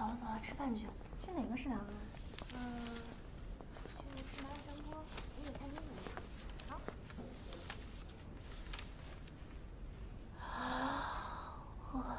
走了走了，吃饭去。去哪个食堂啊？嗯，去吃麻辣香锅，那个餐厅怎么样？好。啊！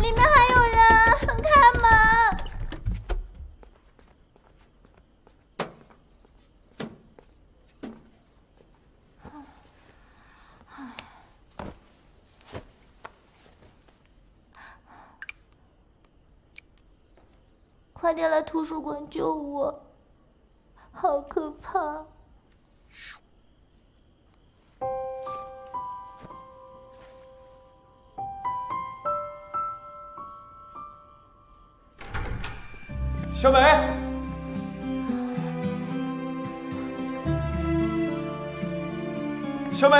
里面还有人，开门！快点来图书馆救我！好可怕！小美，小美，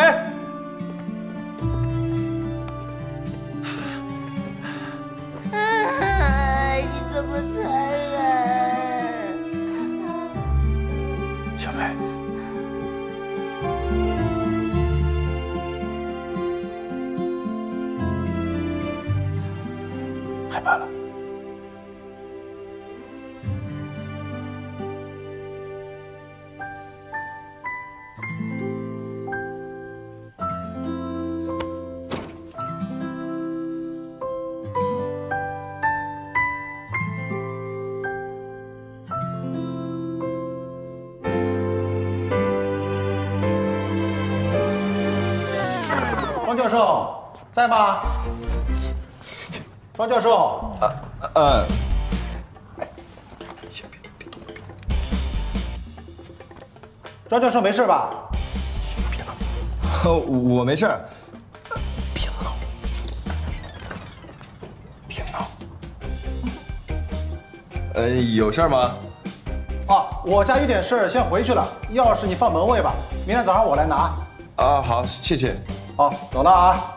庄教授，嗯，庄教授没事吧？别闹我没事儿。别闹，别闹。呃，有事吗？啊，我家有点事儿，先回去了。钥匙你放门卫吧，明天早上我来拿。啊，好，谢谢。好，走了啊。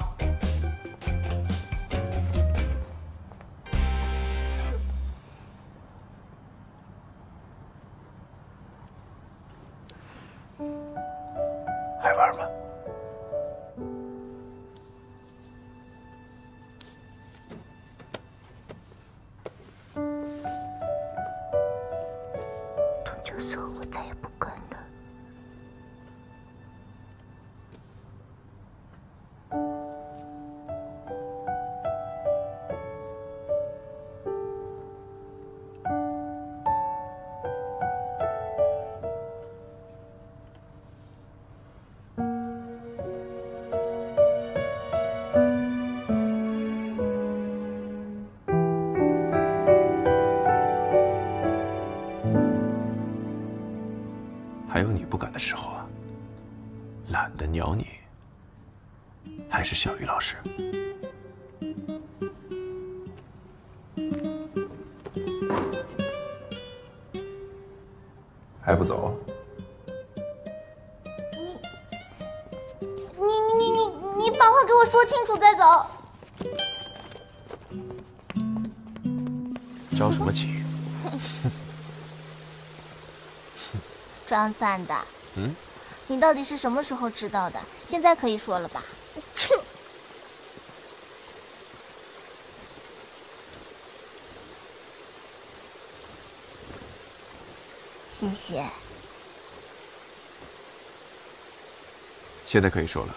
装蒜的，嗯，你到底是什么时候知道的？现在可以说了吧？切！谢谢。现在可以说了。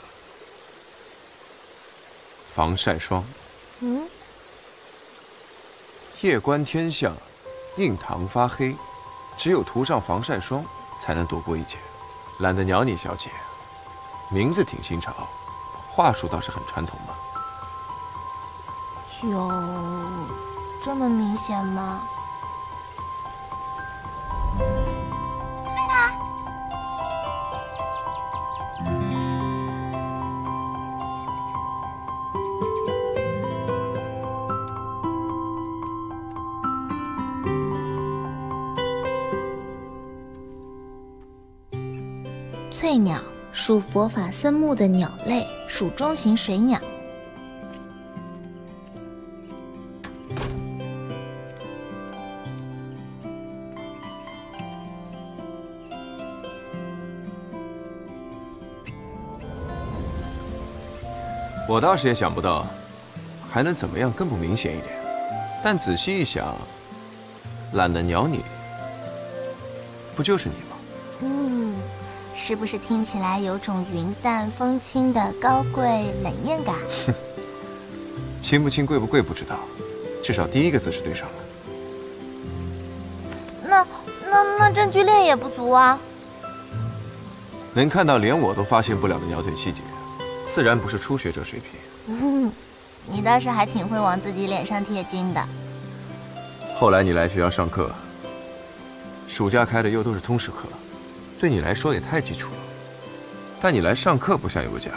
防晒霜，嗯，夜观天象，印堂发黑，只有涂上防晒霜才能躲过一劫。懒得鸟你小姐。名字挺新潮话术倒是很传统嘛。有这么明显吗？翠鸟属佛法森木的鸟类，属中型水鸟。我倒是也想不到，还能怎么样更不明显一点。但仔细一想，懒得鸟你，不就是你吗？嗯，是不是听起来有种云淡风轻的高贵冷艳感？亲不亲贵不贵不知道，至少第一个字是对上了。那那那证据链也不足啊。能看到连我都发现不了的鸟腿细节，自然不是初学者水平。嗯，你倒是还挺会往自己脸上贴金的。后来你来学校上课，暑假开的又都是通识课，对你来说也太基础了。但你来上课不像有个家，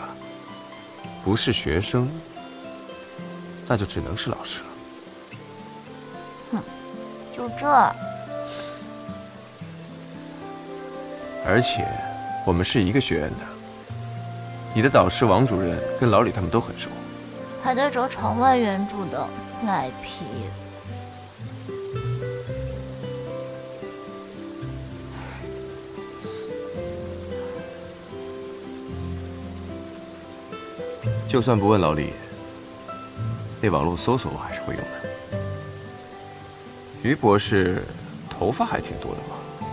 不是学生，那就只能是老师了。哼就这，而且，我们是一个学院的。你的导师王主任跟老李他们都很熟。还在找场外援助的赖皮。就算不问老李，那网络搜索我还是会用的。于博士，头发还挺多的嘛。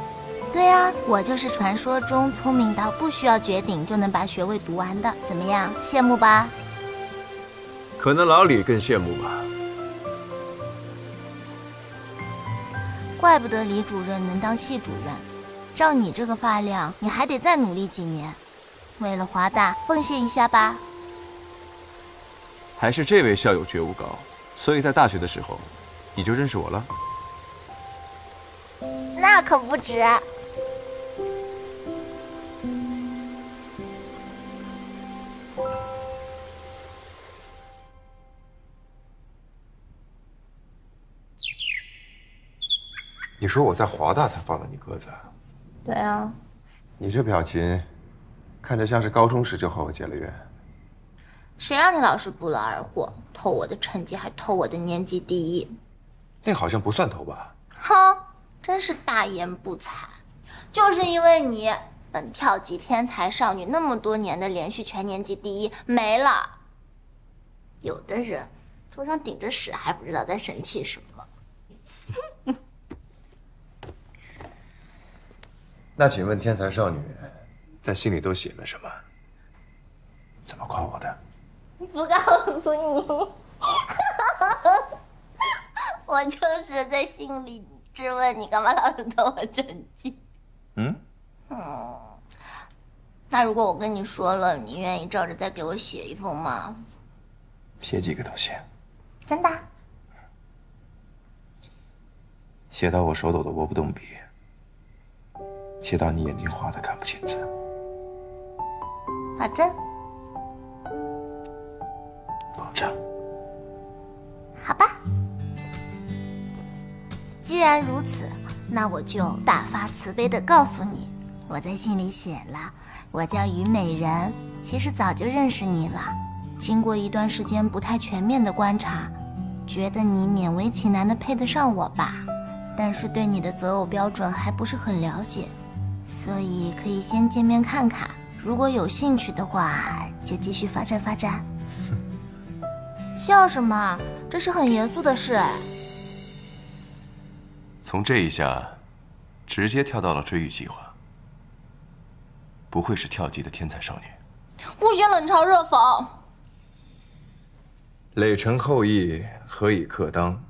对呀、我就是传说中聪明到不需要绝顶就能把学位读完的，怎么样？羡慕吧？可能老李更羡慕吧。怪不得李主任能当系主任。照你这个发量，你还得再努力几年。为了华大，奉献一下吧。还是这位校友觉悟高，所以在大学的时候，你就认识我了。那可不止。你说我在华大才放了你鸽子，对啊，你这表情，看着像是高中时就和我结了缘。谁让你老是不劳而获，偷我的成绩，还偷我的年级第一？那好像不算偷吧？哼，真是大言不惭！就是因为你，本跳级天才少女那么多年的连续全年级第一没了。有的人头上顶着屎还不知道在生气什么。那请问天才少女，在信里都写了什么？怎么夸我的？不告诉你，我就是在心里质问你，干嘛老是偷我成绩？嗯嗯，那如果我跟你说了，你愿意照着再给我写一封吗？写几个都行，真的啊？写到我手抖的握不动笔，写到你眼睛花的看不清字。保证。保证。好吧，既然如此，那我就大发慈悲的告诉你，我在信里写了，我叫虞美人，其实早就认识你了。经过一段时间不太全面的观察，觉得你勉为其难的配得上我吧，但是对你的择偶标准还不是很了解，所以可以先见面看看。如果有兴趣的话，就继续发展发展。笑什么？这是很严肃的事哎。从这一下，直接跳到了追育计划。不愧是跳级的天才少年。不许冷嘲热讽。累臣后裔，何以克当？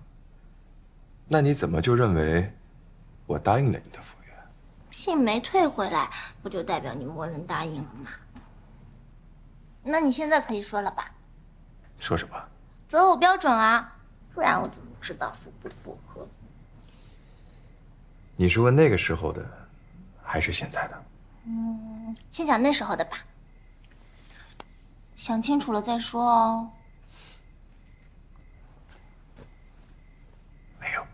那你怎么就认为我答应了你的复原？信没退回来，不就代表你默认答应了吗？那你现在可以说了吧？说什么？择偶标准啊，不然我怎么知道符不符合？你是问那个时候的，还是现在的？嗯，先讲那时候的吧，想清楚了再说哦。没有。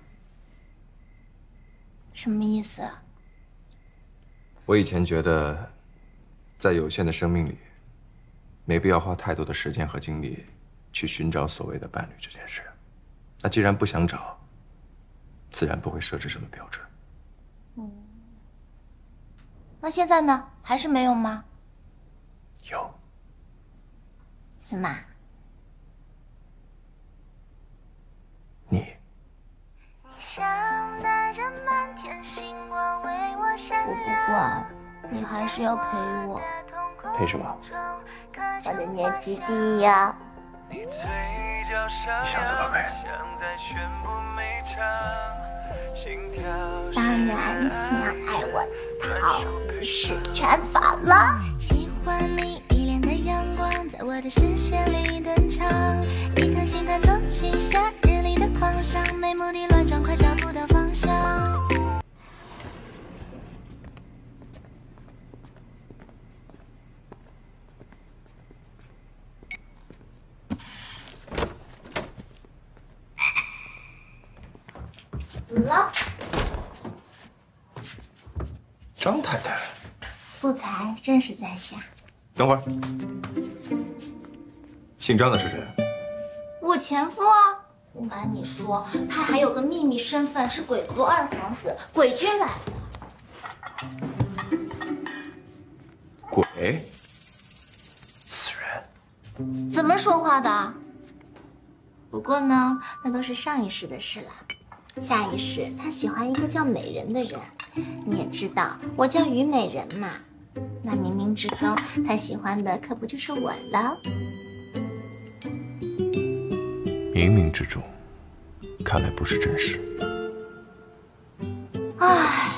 什么意思？我以前觉得，在有限的生命里，没必要花太多的时间和精力去寻找所谓的伴侣这件事。那既然不想找，自然不会设置什么标准。嗯，那现在呢？还是没有吗？有。什么？你。我不管，你还是要陪我。陪什么？我的年纪低呀。你想怎么陪？当然，想要爱我一套是全法了。喜欢你一脸的阳光，在我的视线里登场，一颗心弹奏起夏日里的狂想，没目的乱撞，快怎么了？张太太，不才，正是在下。等会儿，姓张的是谁？我前夫啊！不瞒你说，他还有个秘密身份，是鬼族二皇子，鬼君来的。鬼？死人？怎么说话的？不过呢，那都是上一世的事了。下一世，他喜欢一个叫美人的人。你也知道，我叫虞美人嘛。那冥冥之中，他喜欢的可不就是我了？冥冥之中，看来不是真实。唉，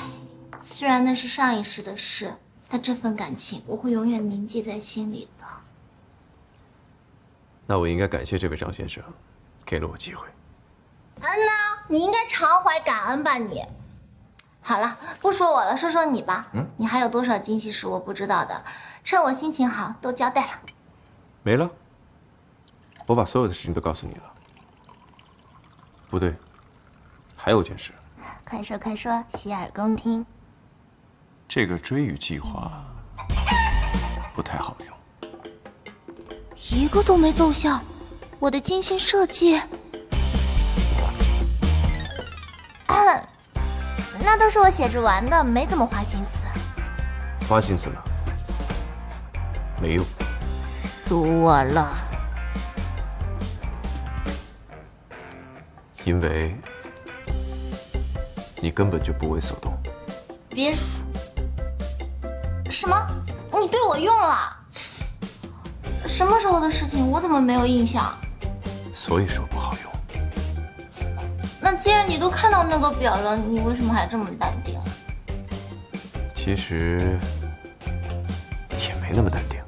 虽然那是上一世的事，但这份感情我会永远铭记在心里的。那我应该感谢这位张先生，给了我机会。嗯呐，你应该常怀感恩吧？你，好了，不说我了，说说你吧。嗯，你还有多少惊喜是我不知道的？趁我心情好，都交代了。没了。我把所有的事情都告诉你了。不对，还有件事。快说快说，洗耳恭听。这个追雨计划不太好用，一个都没奏效。我的精心设计。那都是我写着玩的，没怎么花心思。花心思了，没用。赌我了，因为你根本就不为所动。别说，什么？你对我用了？什么时候的事情？我怎么没有印象？所以说不。既然你都看到那个表了，你为什么还这么淡定？其实也没那么淡定。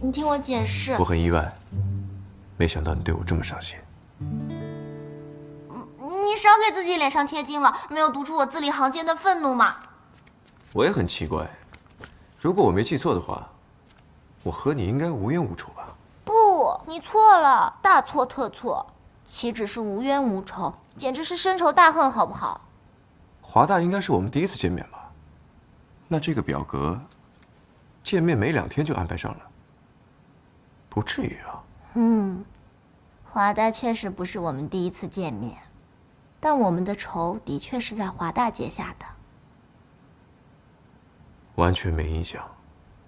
你听我解释。我很意外，没想到你对我这么上心。你少给自己脸上贴金了，没有读出我字里行间的愤怒吗？我也很奇怪，如果我没记错的话，我和你应该无冤无仇吧？不，你错了，大错特错。岂止是无冤无仇，简直是深仇大恨，好不好？华大应该是我们第一次见面吧？那这个表格，见面没两天就安排上了，不至于啊。嗯，华大确实不是我们第一次见面，但我们的仇的确是在华大结下的。完全没印象。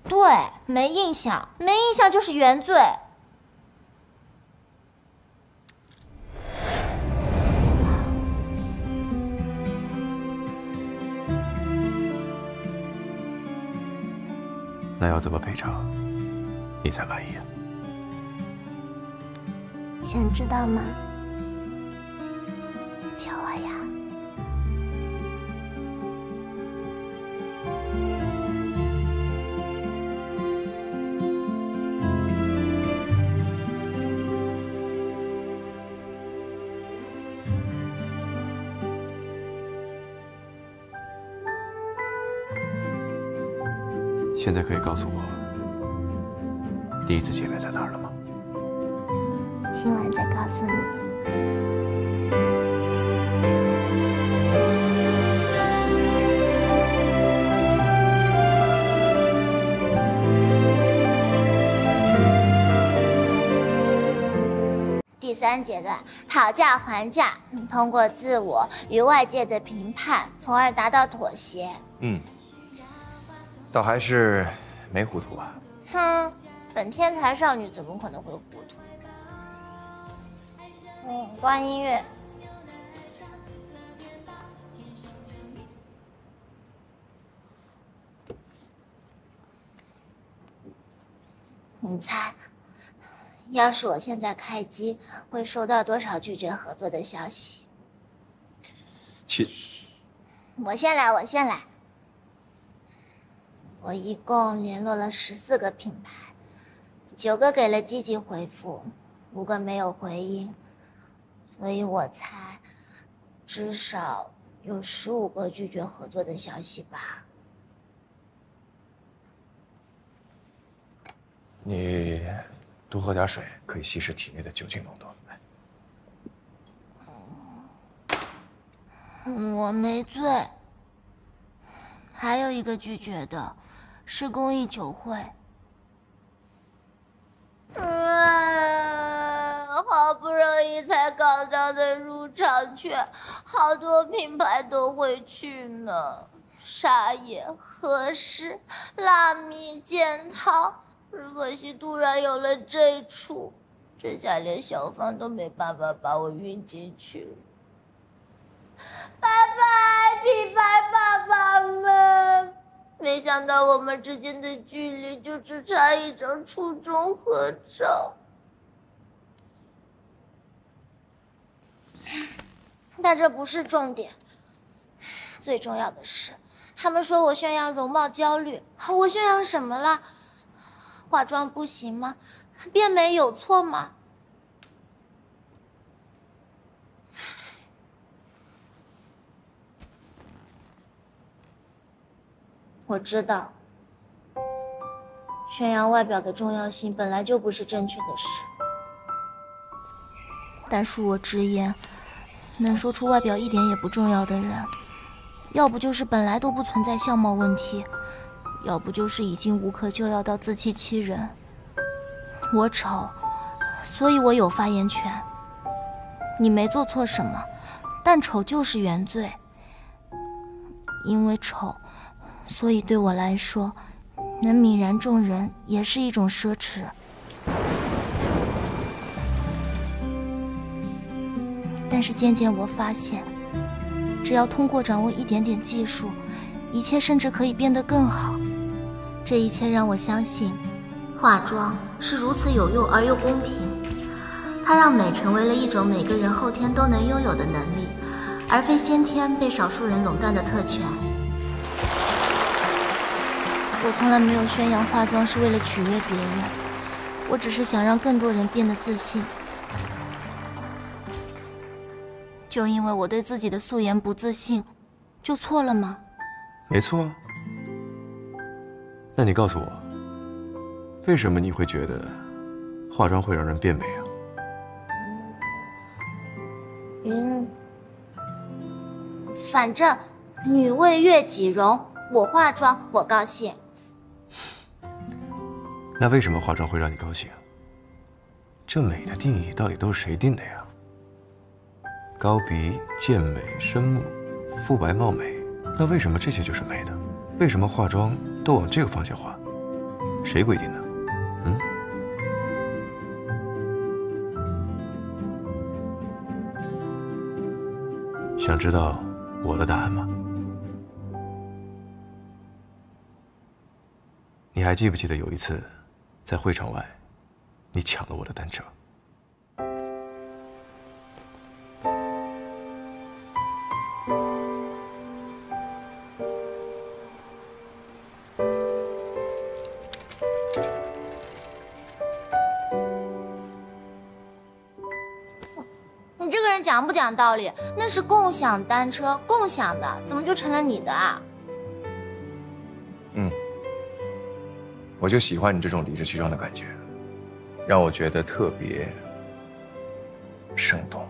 对，没印象，没印象就是原罪。那要怎么赔偿，你才满意啊？想知道吗？现在可以告诉我，第一次见面在哪儿了吗？今晚再告诉你。第三阶段，讨价还价，通过自我与外界的评判，从而达到妥协。嗯，倒还是没糊涂啊。哼，本天才少女怎么可能会糊涂？嗯，关音乐。你猜，要是我现在开机，会收到多少拒绝合作的消息？其我先来，我先来。我一共联络了十四个品牌，九个给了积极回复，五个没有回应，所以我猜至少有十五个拒绝合作的消息吧。你多喝点水，可以稀释体内的酒精浓度。来我没醉。还有一个拒绝的，是公益酒会。嗯，好不容易才搞到的入场券，好多品牌都会去呢。沙野、和氏、辣米、剑涛，只可惜突然有了这出，这下连小芳都没办法把我运进去了。拜拜，品牌爸爸们！没想到我们之间的距离就只差一张初中合照。但这不是重点，最重要的是，他们说我宣扬容貌焦虑，我宣扬什么了？化妆不行吗？变美有错吗？我知道，宣扬外表的重要性本来就不是正确的事，但恕我直言，能说出外表一点也不重要的人，要不就是本来都不存在相貌问题，要不就是已经无可救药到自欺欺人。我丑，所以我有发言权。你没做错什么，但丑就是原罪，因为丑。所以对我来说，能泯然众人也是一种奢侈。但是渐渐我发现，只要通过掌握一点点技术，一切甚至可以变得更好。这一切让我相信，化妆是如此有用而又公平。它让美成为了一种每个人后天都能拥有的能力，而非先天被少数人垄断的特权。我从来没有宣扬化妆是为了取悦别人，我只是想让更多人变得自信。就因为我对自己的素颜不自信，就错了吗？没错啊。那你告诉我，为什么你会觉得化妆会让人变美啊？嗯，反正女为悦己容，我化妆我高兴。那为什么化妆会让你高兴？这美的定义到底都是谁定的呀？高鼻、健美、深目、肤白貌美，那为什么这些就是美的？为什么化妆都往这个方向化？谁规定的？嗯？想知道我的答案吗？你还记不记得有一次？在会场外，你抢了我的单车。你这个人讲不讲道理？那是共享单车，共享的，怎么就成了你的啊？我就喜欢你这种理直气壮的感觉，让我觉得特别生动。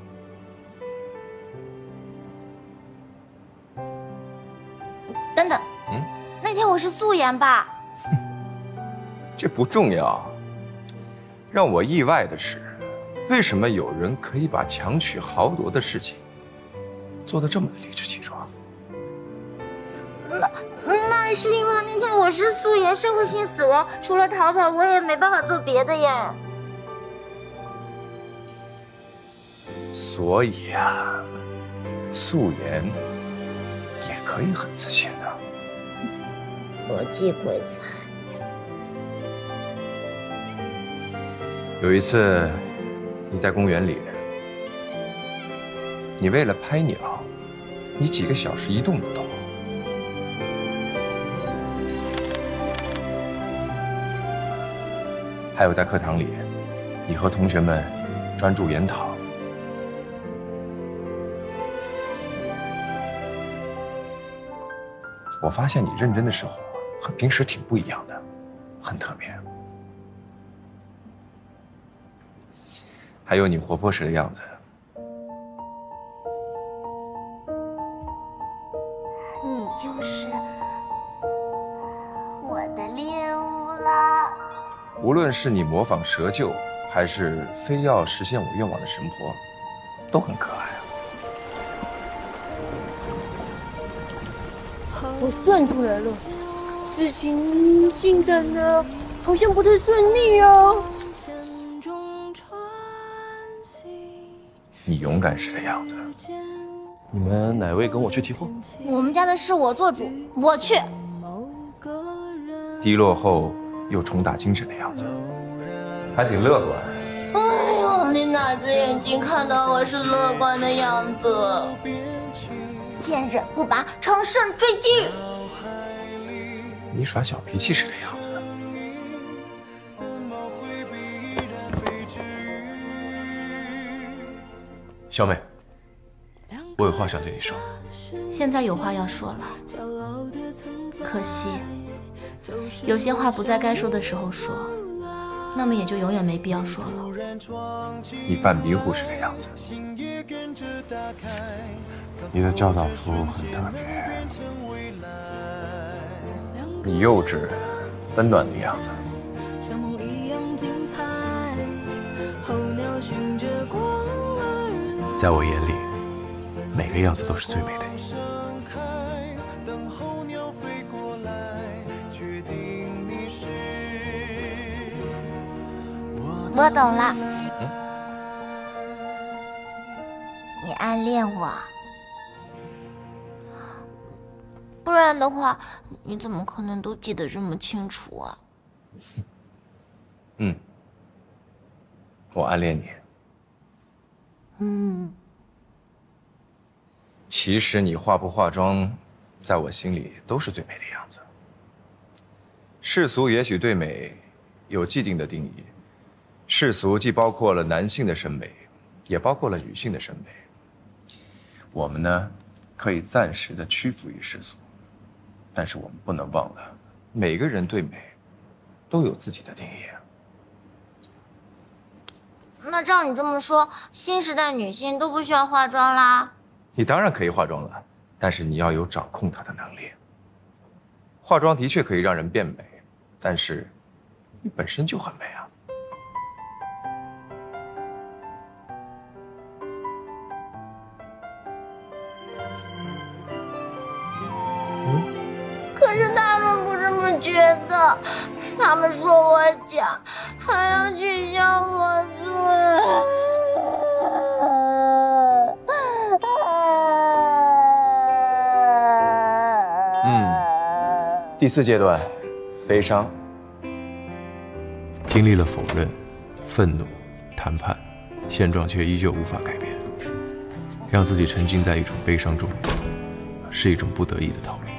等等，嗯，那天我是素颜吧？这不重要。让我意外的是，为什么有人可以把强取豪夺的事情做得这么的理直气壮？那是因为那天我是素颜，社会性死亡，除了逃跑，我也没办法做别的呀。所以啊，素颜也可以很自信的。我忌鬼才。有一次，你在公园里，你为了拍鸟，你几个小时一动不动。还有在课堂里，你和同学们专注研讨。我发现你认真的时候和平时挺不一样的，很特别。还有你活泼时的样子，无论是你模仿蛇舅，还是非要实现我愿望的神婆，都很可爱啊。我算出来了，事情进展的好像不太顺利哦。你勇敢时的样子，你们哪位跟我去提货？我们家的事我做主，我去。低落后又重打精神的样子，还挺乐观。哎呦，你哪只眼睛看到我是乐观的样子？坚忍不拔，乘胜追击。你耍小脾气时的样子，小美，我有话想对你说。现在有话要说了，可惜有些话不在该说的时候说，那么也就永远没必要说了。你犯迷糊时的样子，你的教导服很特别，你幼稚、温暖的样子，在我眼里，每个样子都是最美的我懂了，你暗恋我，不然的话，你怎么可能都记得这么清楚啊？嗯，我暗恋你。嗯，其实你化不化妆，在我心里都是最美的样子。世俗也许对美有既定的定义，世俗既包括了男性的审美，也包括了女性的审美。我们呢，可以暂时的屈服于世俗，但是我们不能忘了，每个人对美都有自己的定义。那照你这么说，新时代女性都不需要化妆啦？你当然可以化妆了，但是你要有掌控它的能力。化妆的确可以让人变美，但是你本身就很美啊。他们说我假，还要取消合作。嗯，第四阶段，悲伤。经历了否认、愤怒、谈判，现状却依旧无法改变，让自己沉浸在一种悲伤中，是一种不得已的逃离。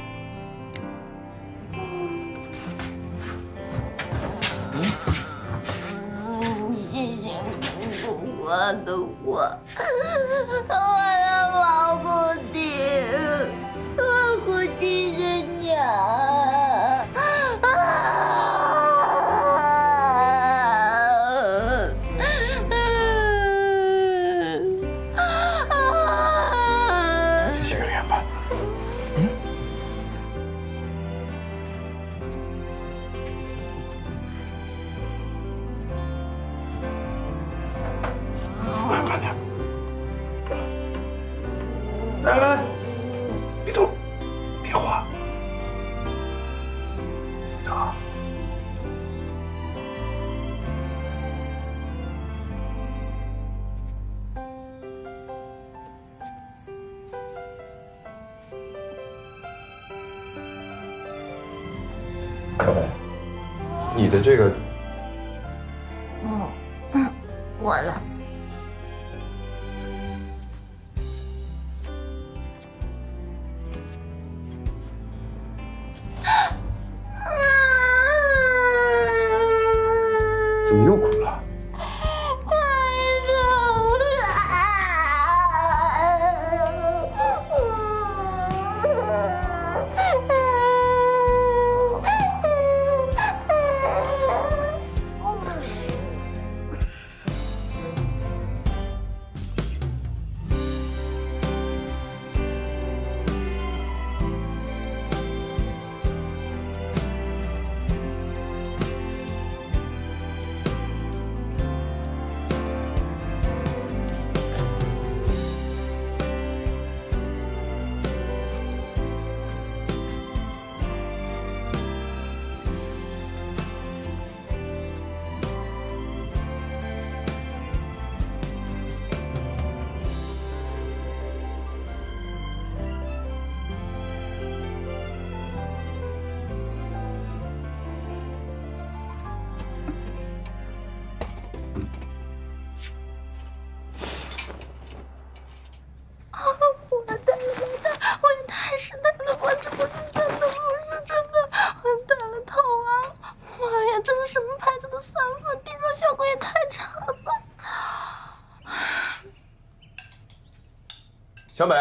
小美，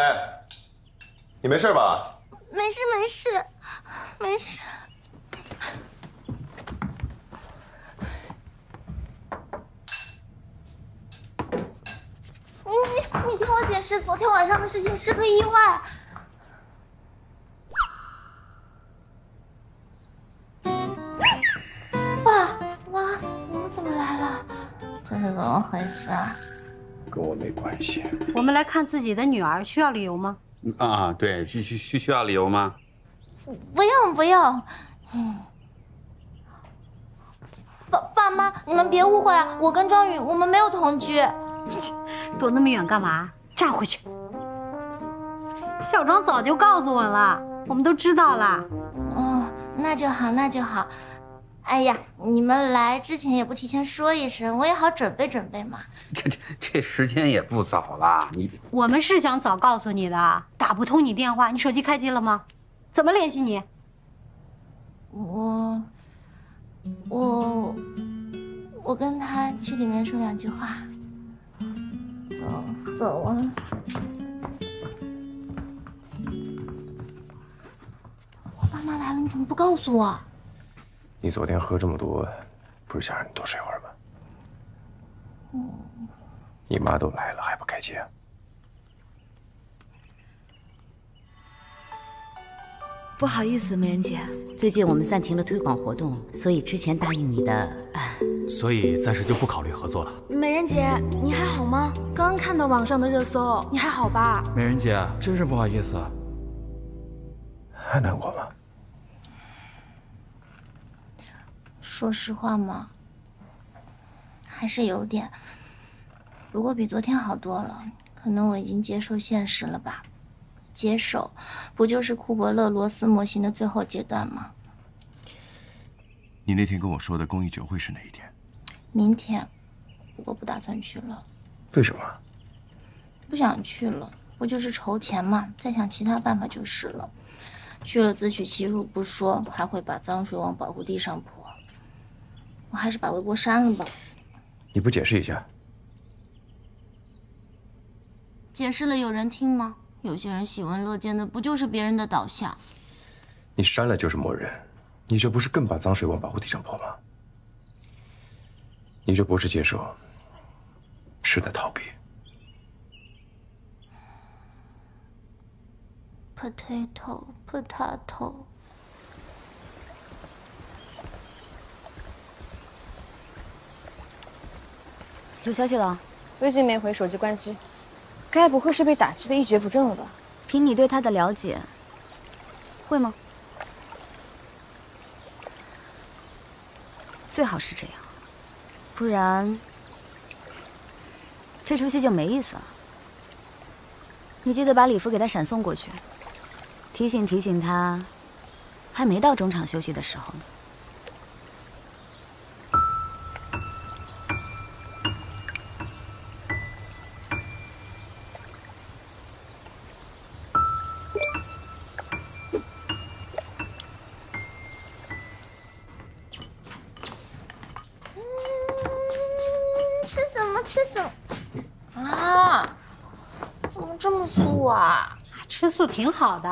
你没事吧？没事没事没事。你你你听我解释，昨天晚上的事情是个意外。我们来看自己的女儿，需要理由吗？啊，对，需需需需要理由吗？不用不用。嗯，爸爸妈，你们别误会啊，我跟庄宇我们没有同居。躲那么远干嘛？炸回去！小庄早就告诉我了，我们都知道了。哦，那就好，那就好。哎呀，你们来之前也不提前说一声，我也好准备准备嘛。这这这时间也不早了，你我们是想早告诉你的，打不通你电话，你手机开机了吗？怎么联系你？我我我跟他去里面说两句话。走走啊！我爸妈来了，你怎么不告诉我？你昨天喝这么多，不是想让你多睡会儿吗？你妈都来了还不开机啊？不好意思，美人姐，最近我们暂停了推广活动，所以之前答应你的，啊所以暂时就不考虑合作了。美人姐，你还好吗？刚刚看到网上的热搜，你还好吧？美人姐，真是不好意思。还难过吗？说实话嘛，还是有点，不过比昨天好多了。可能我已经接受现实了吧？接受，不就是库伯勒罗斯模型的最后阶段吗？你那天跟我说的公益酒会是哪一天？明天，不过不打算去了，为什么？不想去了。不就是筹钱嘛，再想其他办法就是了。去了自取其辱不说，还会把脏水往保护地上泼。我还是把微博删了吧。你不解释一下？解释了有人听吗？有些人喜闻乐见的不就是别人的倒下？你删了就是默认，你这不是更把脏水往保护地上泼吗？你这不是接受，是在逃避。potato potato。有消息了，微信没回，手机关机，该不会是被打击的一蹶不振了吧？凭你对他的了解，会吗？最好是这样，不然这出戏就没意思了。你记得把礼服给他闪送过去，提醒提醒他，还没到中场休息的时候呢。挺好的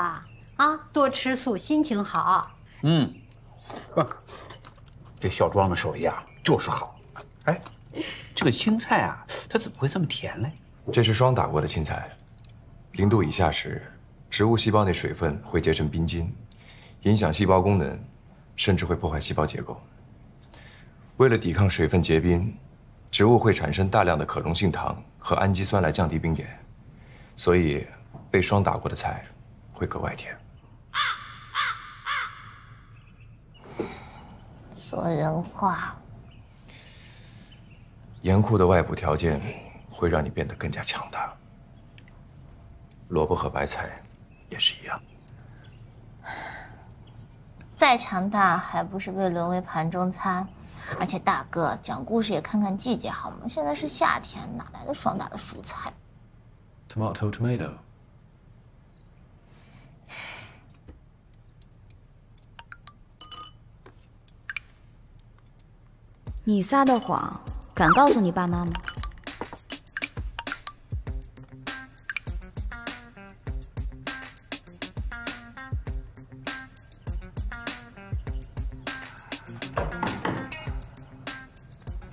啊，多吃素心情好。嗯，这小庄的手艺啊，就是好。哎，这个青菜啊，它怎么会这么甜嘞？这是霜打过的青菜，零度以下时，植物细胞内水分会结成冰晶，影响细胞功能，甚至会破坏细胞结构。为了抵抗水分结冰，植物会产生大量的可溶性糖和氨基酸来降低冰点，所以被霜打过的菜会格外甜。说人话。严酷的外部条件会让你变得更加强大。萝卜和白菜也是一样。再强大，还不是被沦为盘中餐？而且大哥讲故事也看看季节好吗？现在是夏天，哪来的霜打的蔬菜？Tomato, tomato。你撒的谎，敢告诉你爸妈吗？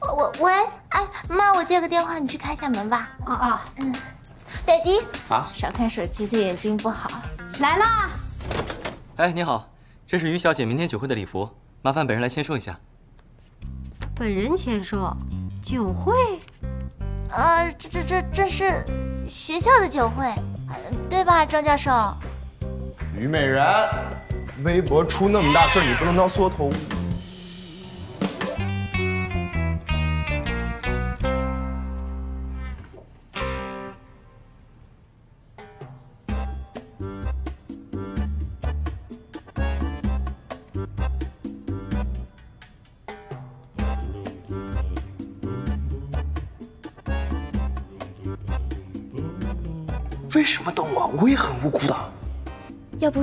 我我喂，哎妈，我接个电话，你去开一下门吧。啊啊，嗯，爹地啊，少看手机对眼睛不好。来啦！哎，你好，这是于小姐明天酒会的礼服，麻烦本人来签收一下。本人签收，酒会？呃，这这这这是学校的酒会，呃对吧，庄教授？虞美人，微博出那么大事，你不能当缩头乌。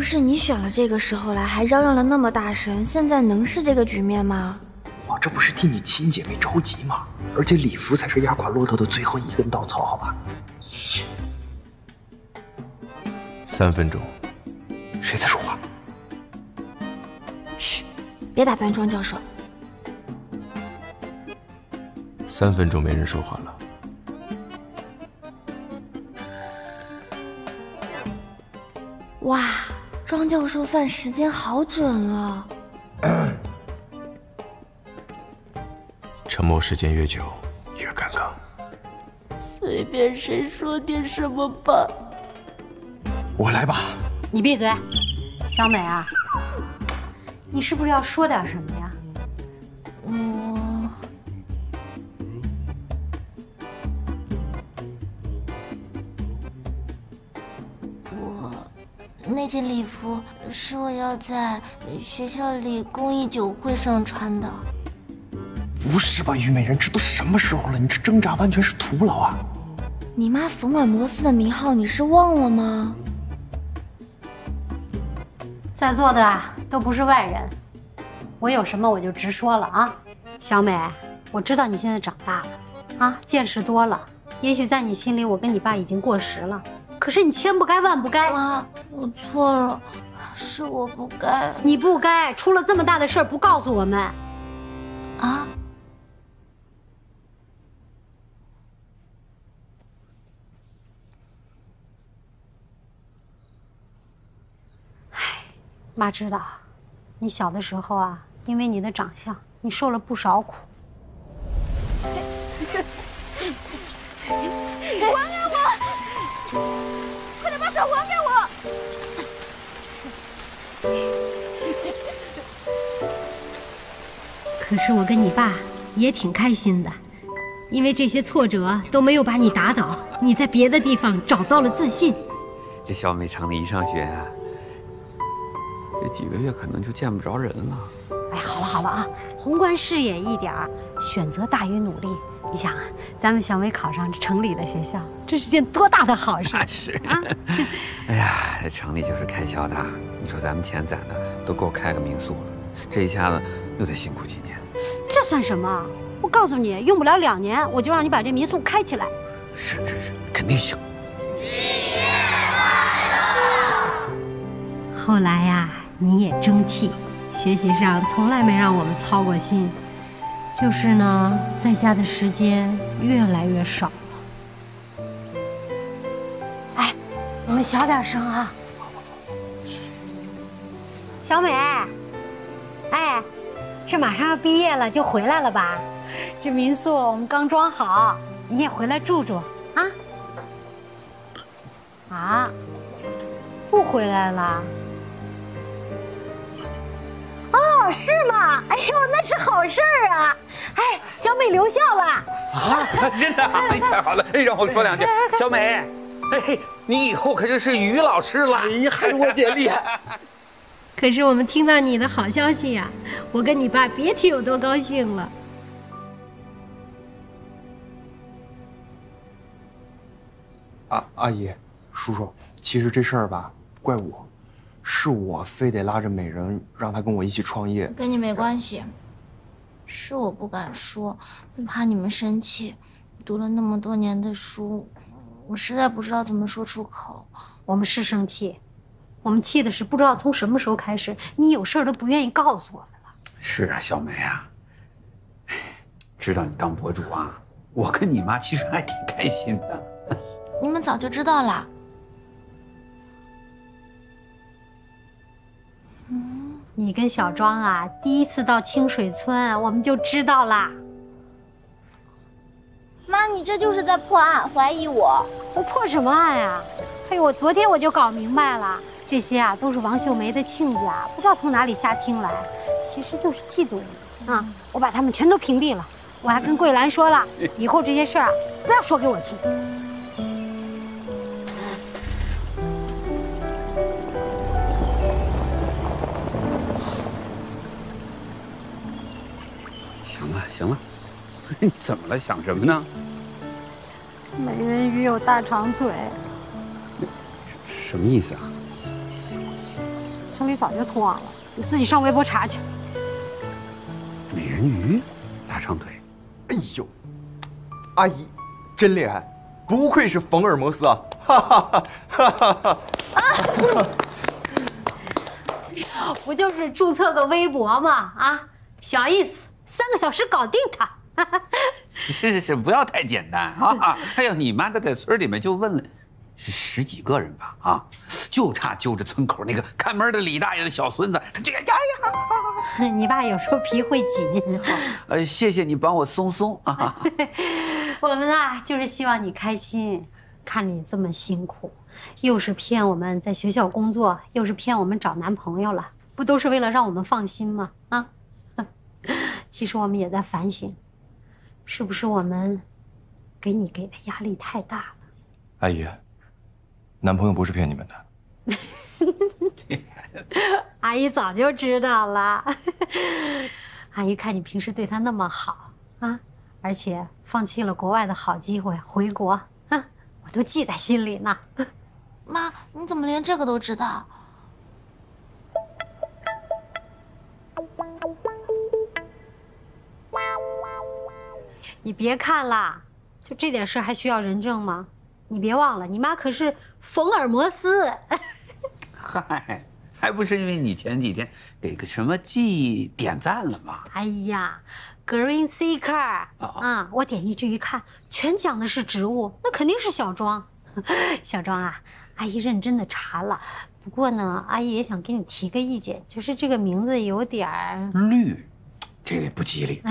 是你选了这个时候来，还嚷嚷了那么大声，现在能是这个局面吗？我这不是替你亲姐妹着急吗？而且礼服才是压垮骆驼的最后一根稻草，好吧？嘘，三分钟。谁在说话？嘘，别打断庄教授。三分钟没人说话了。庄教授算时间好准啊！沉默时间越久，越尴尬。随便谁说点什么吧。我来吧。你闭嘴，小美啊，你是不是要说点什么那件礼服是我要在学校里公益酒会上穿的。不是吧，虞美人，这都什么时候了？你这挣扎完全是徒劳啊！你妈福尔摩斯的名号你是忘了吗？在座的都不是外人，我有什么我就直说了啊。小美，我知道你现在长大了，啊，见识多了，也许在你心里我跟你爸已经过时了，可是你千不该万不该。妈，我错了，是我不该。你不该出了这么大的事儿不告诉我们。啊？妈知道，你小的时候啊，因为你的长相，你受了不少苦。可是我跟你爸也挺开心的，因为这些挫折都没有把你打倒，你在别的地方找到了自信。这小美厂里一上学啊，这几个月可能就见不着人了。哎，好了好了啊，宏观视野一点儿，选择大于努力。你想啊，咱们小美考上城里的学校，这是件多大的好事 是啊！哎呀，这城里就是开销大，你说咱们钱攒的都够开个民宿了，这一下子又得辛苦几年。这算什么？我告诉你，用不了两年，我就让你把这民宿开起来。是是是，肯定行。后来呀，你也争气，学习上从来没让我们操过心，就是呢，在家的时间越来越少了。哎，你们小点声啊！小美，哎，这马上要毕业了，就回来了吧？这民宿我们刚装好，你也回来住住啊？啊？不回来了？哦，是吗？哎呦，那是好事儿啊！哎，小美留校了啊！真的？哎，太好了！哎，让我说两句，小美，哎，你以后可就是于老师了。哎呀，还是我姐厉害。可是我们听到你的好消息呀，我跟你爸别提有多高兴了。阿阿姨，叔叔，其实这事儿吧，怪我，是我非得拉着美人让她跟我一起创业。跟你没关系，是我不敢说，怕你们生气。读了那么多年的书，我实在不知道怎么说出口。我们是生气，我们气的是不知道从什么时候开始，你有事儿都不愿意告诉我们了。是啊，小梅啊，知道你当博主啊，我跟你妈其实还挺开心的。你们早就知道了。你跟小庄啊，第一次到清水村，我们就知道啦。妈，你这就是在破案，怀疑我。我破什么案呀？哎呦，我昨天我就搞明白了，这些啊都是王秀梅的亲家，不知道从哪里瞎听来，其实就是嫉妒你啊！我把他们全都屏蔽了，我还跟桂兰说了，以后这些事儿啊不要说给我听。行了 你怎么了？想什么呢？美人鱼有大长腿，什么意思啊？村里早就通网了，你自己上微博查去。美人鱼，大长腿。哎呦，阿姨真厉害，不愧是福尔摩斯啊！哈哈哈哈哈哈！不就是注册个微博吗？啊，小意思，三个小时搞定他。是是是，不要太简单啊！哎呦，你妈的，在村里面就问了十十几个人吧，啊，就差揪着村口那个看门的李大爷的小孙子，他就哎呀，你爸有时候皮会紧。呃，谢谢你帮我松松啊。我们啊，就是希望你开心，看着你这么辛苦，又是骗我们在学校工作，又是骗我们找男朋友了，不都是为了让我们放心吗？啊，其实我们也在反省。是不是我们给你给的压力太大了？阿姨，男朋友不是骗你们的。阿姨早就知道了。阿姨看你平时对他那么好啊，而且放弃了国外的好机会回国啊，我都记在心里呢。妈，你怎么连这个都知道？你别看了，就这点事还需要人证吗？你别忘了，你妈可是福尔摩斯。嗨，还不是因为你前几天给个什么记点赞了吗？哎呀，Green Seeker 啊！我点进去一看，全讲的是植物，那肯定是小庄。小庄啊，阿姨认真的查了。不过呢，阿姨也想给你提个意见，就是这个名字有点儿绿。这个不吉利，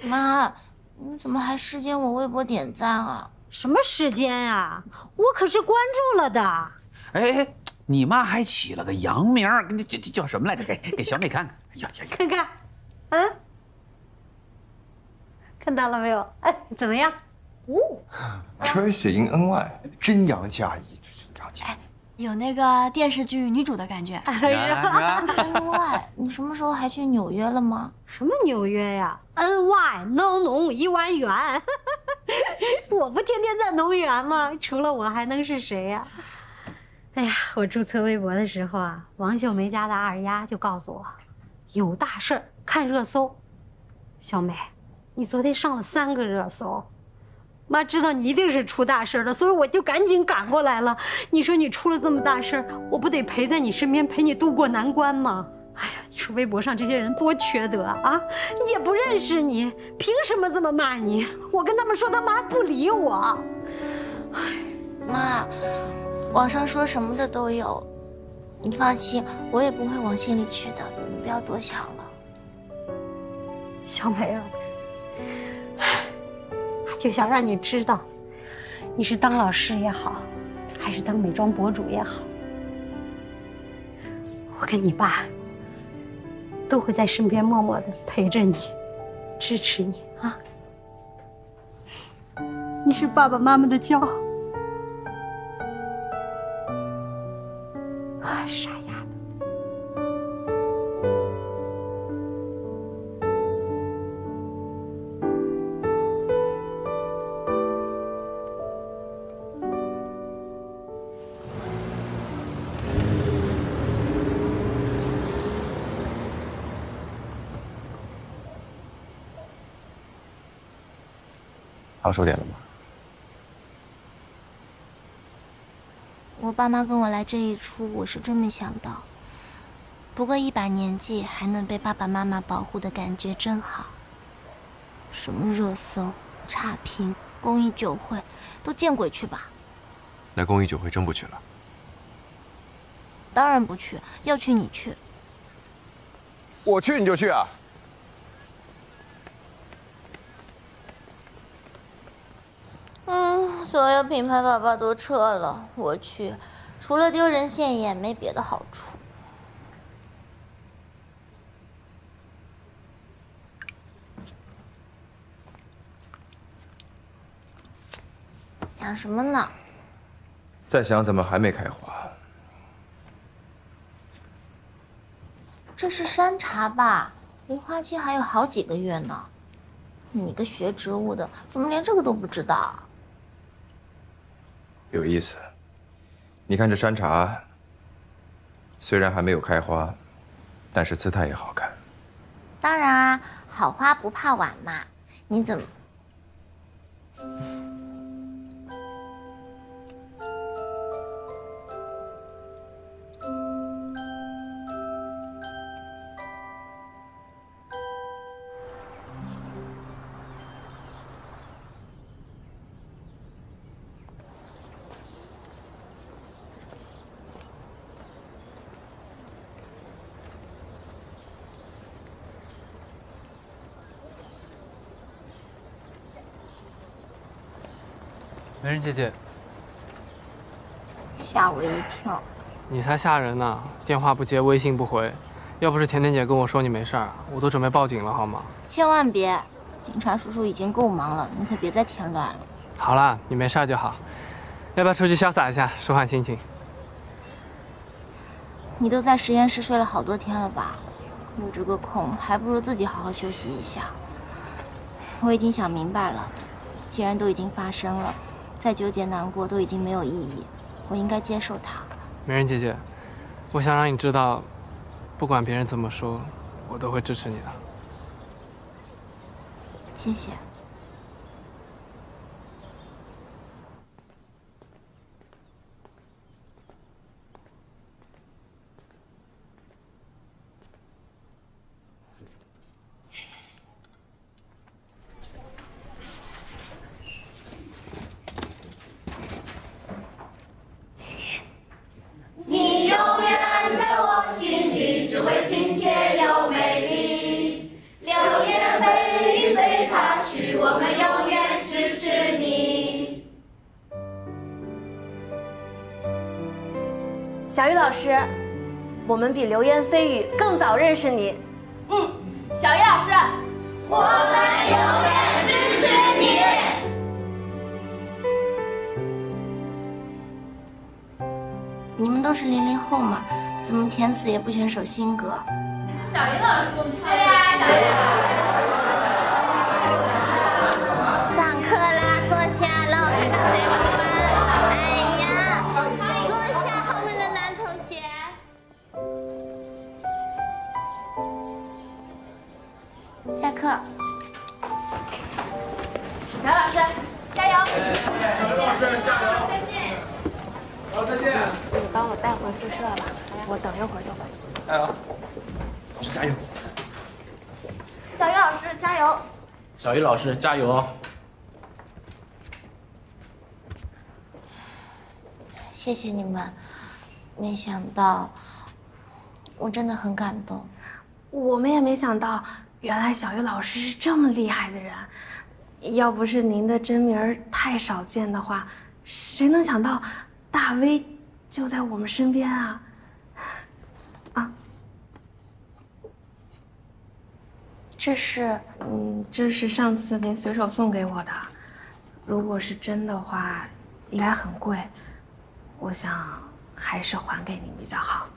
妈，你怎么还视奸我微博点赞啊？什么时间呀？我可是关注了的。哎，你妈还起了个洋名儿，这这叫什么来着？给给小美看看。哎呀呀呀！看看，嗯，看到了没有？哎，怎么样？哦，这儿写音 NY，真洋气阿姨，真洋气。有那个电视剧女主的感觉。哎呀，N Y，你什么时候还去纽约了吗？什么纽约呀？N Y，农农一万元。我不天天在农园吗？除了我还能是谁呀？哎呀，我注册微博的时候啊，王秀梅家的二丫就告诉我，有大事儿看热搜。小美，你昨天上了三个热搜。妈知道你一定是出大事了，所以我就赶紧赶过来了。你说你出了这么大事我不得陪在你身边，陪你渡过难关吗？哎呀，你说微博上这些人多缺德啊！也不认识你，凭什么这么骂你？我跟他们说，他妈不理我。哎，妈，网上说什么的都有，你放心，我也不会往心里去的，你不要多想了。小梅啊。就想让你知道，你是当老师也好，还是当美妆博主也好，我跟你爸都会在身边默默的陪着你，支持你啊！你是爸爸妈妈的骄傲。啊，傻。好收点了吗？我爸妈跟我来这一出，我是真没想到。不过一把年纪还能被爸爸妈妈保护的感觉真好。什么热搜、差评、公益酒会，都见鬼去吧！那公益酒会真不去了？当然不去，要去你去。我去你就去啊？嗯，所有品牌宝宝都撤了，我去，除了丢人现眼，没别的好处。想什么呢？在想怎么还没开花。这是山茶吧？离花期还有好几个月呢。你个学植物的，怎么连这个都不知道？有意思，你看这山茶，虽然还没有开花，但是姿态也好看。当然啊，好花不怕晚嘛。你怎么？美人姐姐，吓我一跳！你才吓人呢！电话不接，微信不回，要不是甜甜姐跟我说你没事儿，我都准备报警了，好吗？千万别！警察叔叔已经够忙了，你可别再添乱了。好了，你没事就好。要不要出去潇洒一下，舒缓心情？你都在实验室睡了好多天了吧？有这个空，还不如自己好好休息一下。我已经想明白了，既然都已经发生了。再纠结难过都已经没有意义，我应该接受他。美人姐姐，我想让你知道，不管别人怎么说，我都会支持你的。谢谢。老师，我们比流言蜚语更早认识你。嗯，小鱼老师，我们永远支持你。你们都是零零后嘛，怎么填词也不选首新歌？小鱼老师，对呀，小鱼老师。宿舍吧，我等一会儿就回去。加油！老师加油！小鱼老师加油！小鱼老师加油哦！谢谢你们，没想到，我真的很感动。我们也没想到，原来小鱼老师是这么厉害的人。要不是您的真名太少见的话，谁能想到大威就在我们身边啊？啊，这是，嗯，这是上次您随手送给我的。如果是真的话，应该很贵。我想还是还给您比较好。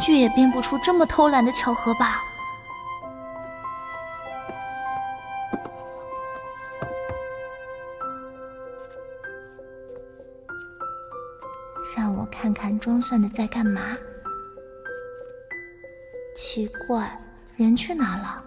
剧也编不出这么偷懒的巧合吧？让我看看装蒜的在干嘛。奇怪，人去哪了？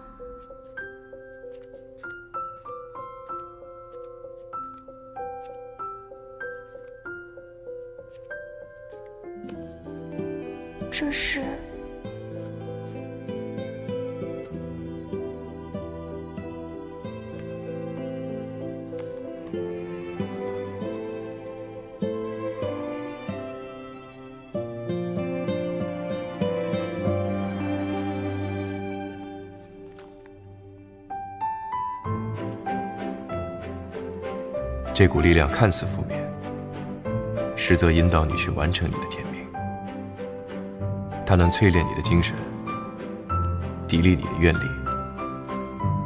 这股力量看似负面，实则引导你去完成你的天命。它能淬炼你的精神，砥砺你的愿力，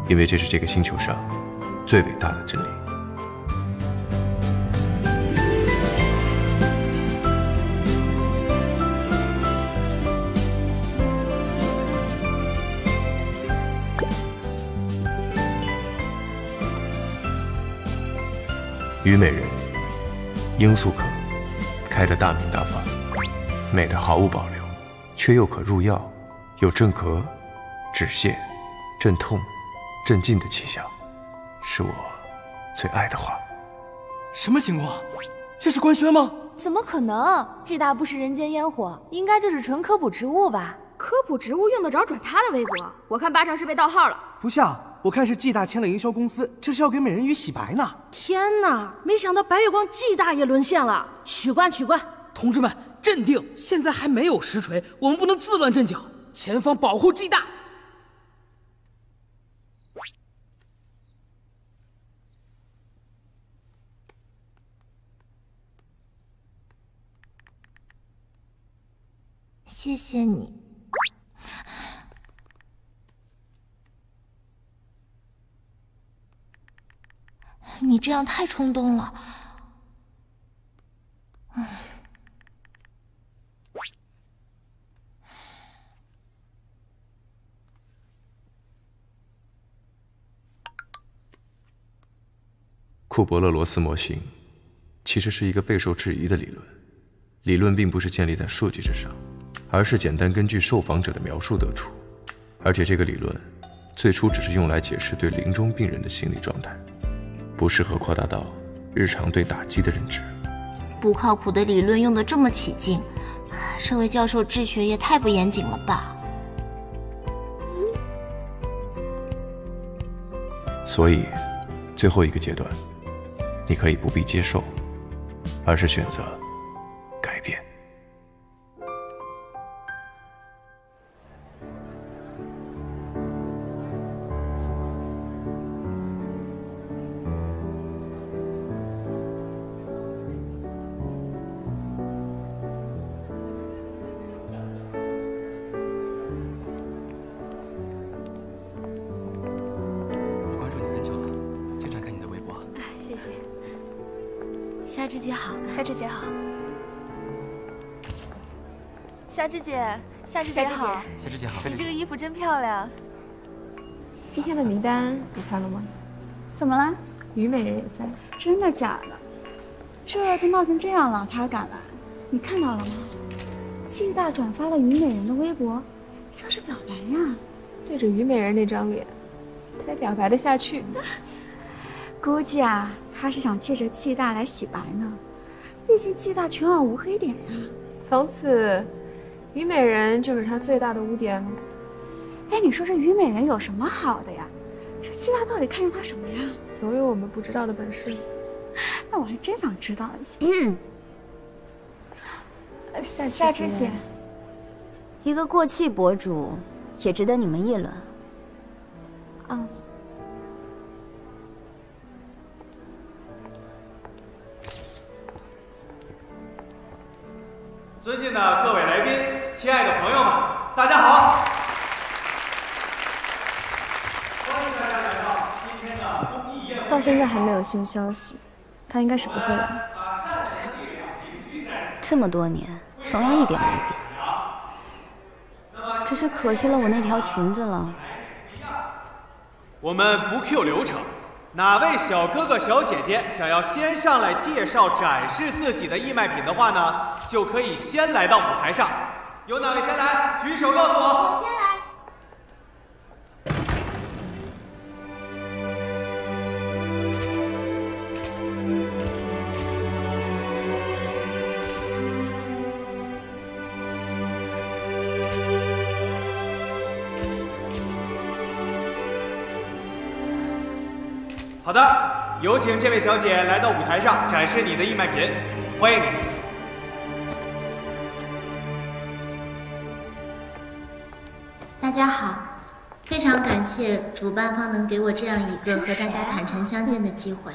因为这是这个星球上最伟大的真理。虞美人，罂粟壳，开得大明大方，美得毫无保留，却又可入药，有镇咳、止泻、镇痛、镇静的奇效，是我最爱的花。什么情况？这是官宣吗？怎么可能？这大不食人间烟火，应该就是纯科普植物吧？科普植物用得着转他的微博？我看八成是被盗号了。不像，我看是季大签了营销公司，这是要给美人鱼洗白呢。天哪！没想到白月光季大也沦陷了，取关取关！同志们，镇定！现在还没有实锤，我们不能自乱阵脚，前方保护季大。谢谢你。你这样太冲动了。嗯。库伯勒罗斯模型其实是一个备受质疑的理论，理论并不是建立在数据之上，而是简单根据受访者的描述得出，而且这个理论最初只是用来解释对临终病人的心理状态。不适合扩大到日常对打击的认知。不靠谱的理论用的这么起劲，这位教授治学也太不严谨了吧？所以，最后一个阶段，你可以不必接受，而是选择改变。夏芝姐好，夏芝姐好。夏芝姐，夏芝姐好，夏芝姐好。你这个衣服真漂亮。今天的名单你看了吗？怎么了？虞美人也在。真的假的？这都闹成这样了，他还敢来？你看到了吗？季大转发了虞美人的微博，像是表白呀。对着虞美人那张脸，他也表白得下去？估计啊，他是想借着季大来洗白呢。毕竟季大全网无黑点呀。从此，虞美人就是他最大的污点了。哎，你说这虞美人有什么好的呀？这季大到底看上她什么呀？总有我们不知道的本事。那我还真想知道一下。嗯。夏之姐，一个过气博主，也值得你们议论。嗯。尊敬的各位来宾，亲爱的朋友们，大家好！欢迎大家来到今天的公益宴会。到现在还没有新消息，他应该是不会来。这么多年，怂样一点没变，只是可惜了我那条裙子了。我们不 Q 流程，哪位小哥哥小姐姐想要先上来介绍展示自己的义卖品的话呢，就可以先来到舞台上。有哪位先来？举手告诉我。先来。好的，有请这位小姐来到舞台上展示你的义卖品，欢迎你。大家好，非常感谢主办方能给我这样一个和大家坦诚相见的机会。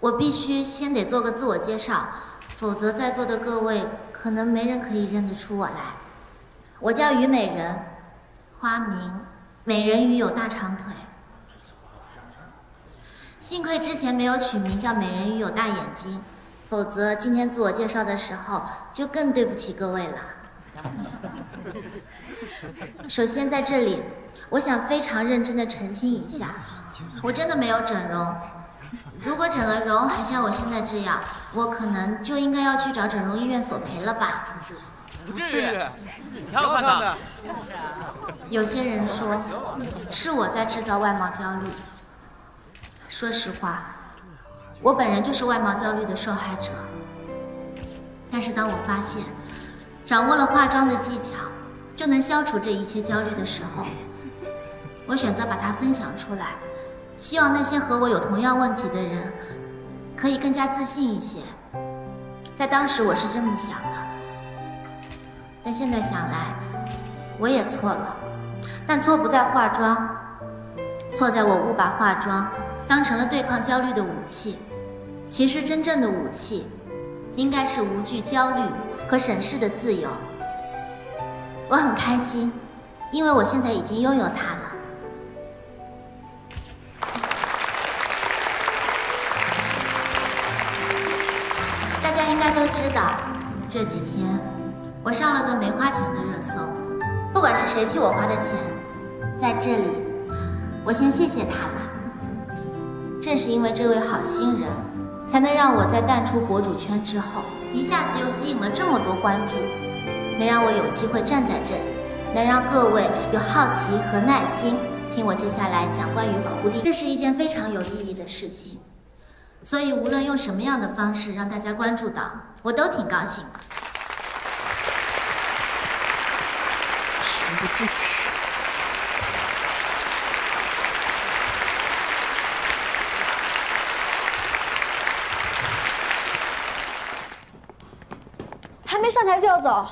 我必须先得做个自我介绍，否则在座的各位可能没人可以认得出我来。我叫虞美人，花名美人鱼，有大长腿。幸亏之前没有取名叫美人鱼有大眼睛，否则今天自我介绍的时候就更对不起各位了。首先在这里，我想非常认真的澄清一下，我真的没有整容。如果整了容还像我现在这样，我可能就应该要去找整容医院索赔了吧？不至于，挺好看的。有些人说，是我在制造外貌焦虑。说实话，我本人就是外貌焦虑的受害者。但是当我发现，掌握了化妆的技巧，就能消除这一切焦虑的时候，我选择把它分享出来，希望那些和我有同样问题的人，可以更加自信一些。在当时我是这么想的，但现在想来，我也错了。但错不在化妆，错在我误把化妆当成了对抗焦虑的武器。其实真正的武器，应该是无惧焦虑和审视的自由。我很开心，因为我现在已经拥有它了。大家应该都知道，这几天我上了个没花钱的热搜。不管是谁替我花的钱，在这里，我先谢谢他了。正是因为这位好心人，才能让我在淡出博主圈之后，一下子又吸引了这么多关注，能让我有机会站在这里，能让各位有好奇和耐心听我接下来讲关于保护地，这是一件非常有意义的事情。所以无论用什么样的方式让大家关注到，我都挺高兴的。恬不知耻！还没上台就要走，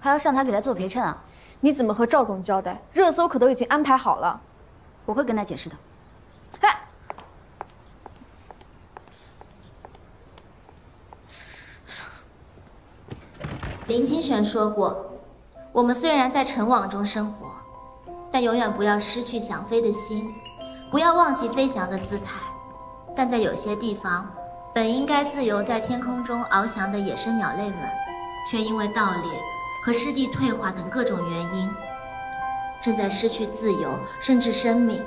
还要上台给他做陪衬啊？你怎么和赵总交代？热搜可都已经安排好了，我会跟他解释的。哎，林清玄说过：“我们虽然在尘网中生活，但永远不要失去想飞的心，不要忘记飞翔的姿态。但在有些地方，本应该自由在天空中翱翔的野生鸟类们，却因为盗猎和湿地退化等各种原因，正在失去自由，甚至生命。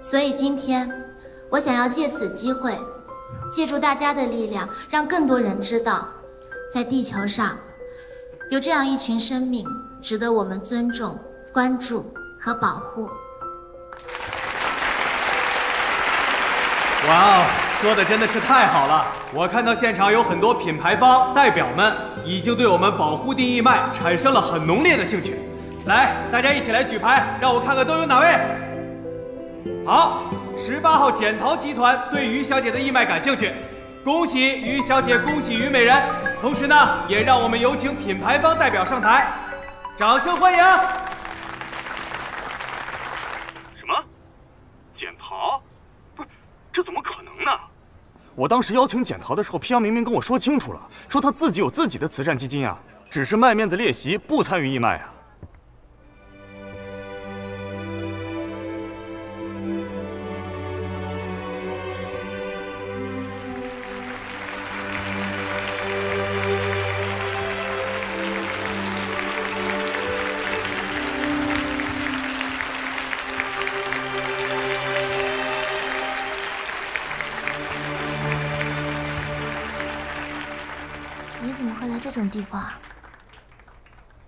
所以今天，我想要借此机会，借助大家的力量，让更多人知道，在地球上，有这样一群生命，值得我们尊重、关注和保护。哇哦，说的真的是太好了！我看到现场有很多品牌方代表们已经对我们保护地义卖产生了很浓烈的兴趣。来，大家一起来举牌，让我看看都有哪位。好，十八号简桃集团对于小姐的义卖感兴趣，恭喜于小姐，恭喜于美人。同时呢，也让我们有请品牌方代表上台，掌声欢迎。什么？简桃？不是，这怎么可能？我当时邀请简桃的时候，皮阳明明跟我说清楚了，说他自己有自己的慈善基金啊，只是卖面子列席，不参与义卖啊。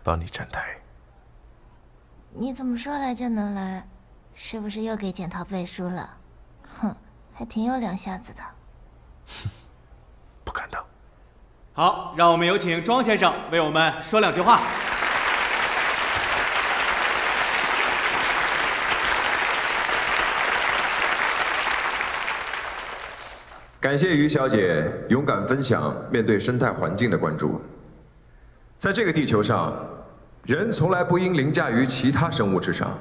帮你站台。你怎么说来就能来？是不是又给简涛背书了？哼，还挺有两下子的。不敢当。好，让我们有请庄先生为我们说两句话。感谢于小姐勇敢分享面对生态环境的关注。在这个地球上，人从来不应凌驾于其他生物之上，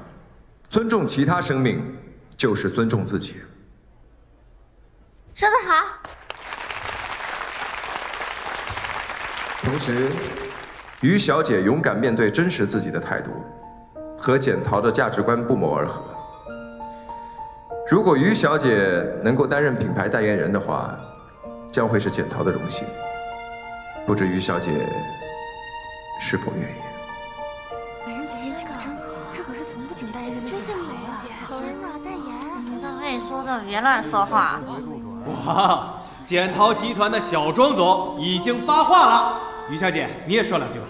尊重其他生命就是尊重自己。说得好。同时，于小姐勇敢面对真实自己的态度，和简桃的价值观不谋而合。如果于小姐能够担任品牌代言人的话，将会是简桃的荣幸。不知于小姐是否愿意？美人姐运气可真好，这可是从不请代言人的真简豪像美人姐啊！好人啊，代言。各位说的别乱说话。哇，简桃集团的小庄总已经发话了，于小姐你也说两句吧。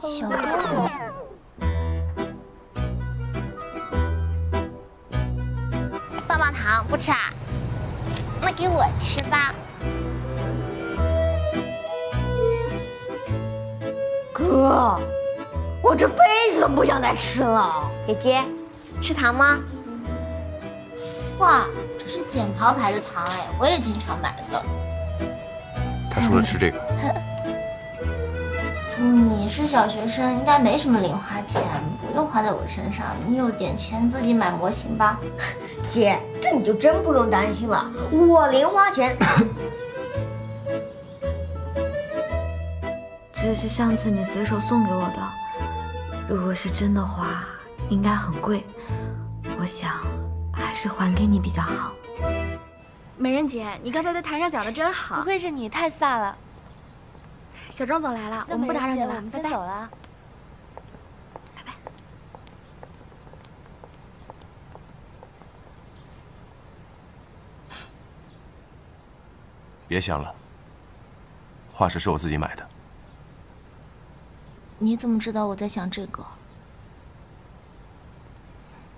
小庄总，棒棒糖不吃啊？那给我吃吧。哥，我这辈子都不想再吃了。姐姐，吃糖吗？哇，这是简桃牌的糖哎，我也经常买的。他说了吃这个。你是小学生，应该没什么零花钱，不用花在我身上。你有点钱自己买模型吧。姐，这你就真不用担心了，我零花钱。这是上次你随手送给我的，如果是真的话，应该很贵。我想还是还给你比较好。美人姐，你刚才在台上讲的真好，不愧是你，太飒了。小庄总来了，我们不打扰你了，我们先拜拜走了。别想了，画室是我自己买的。你怎么知道我在想这个？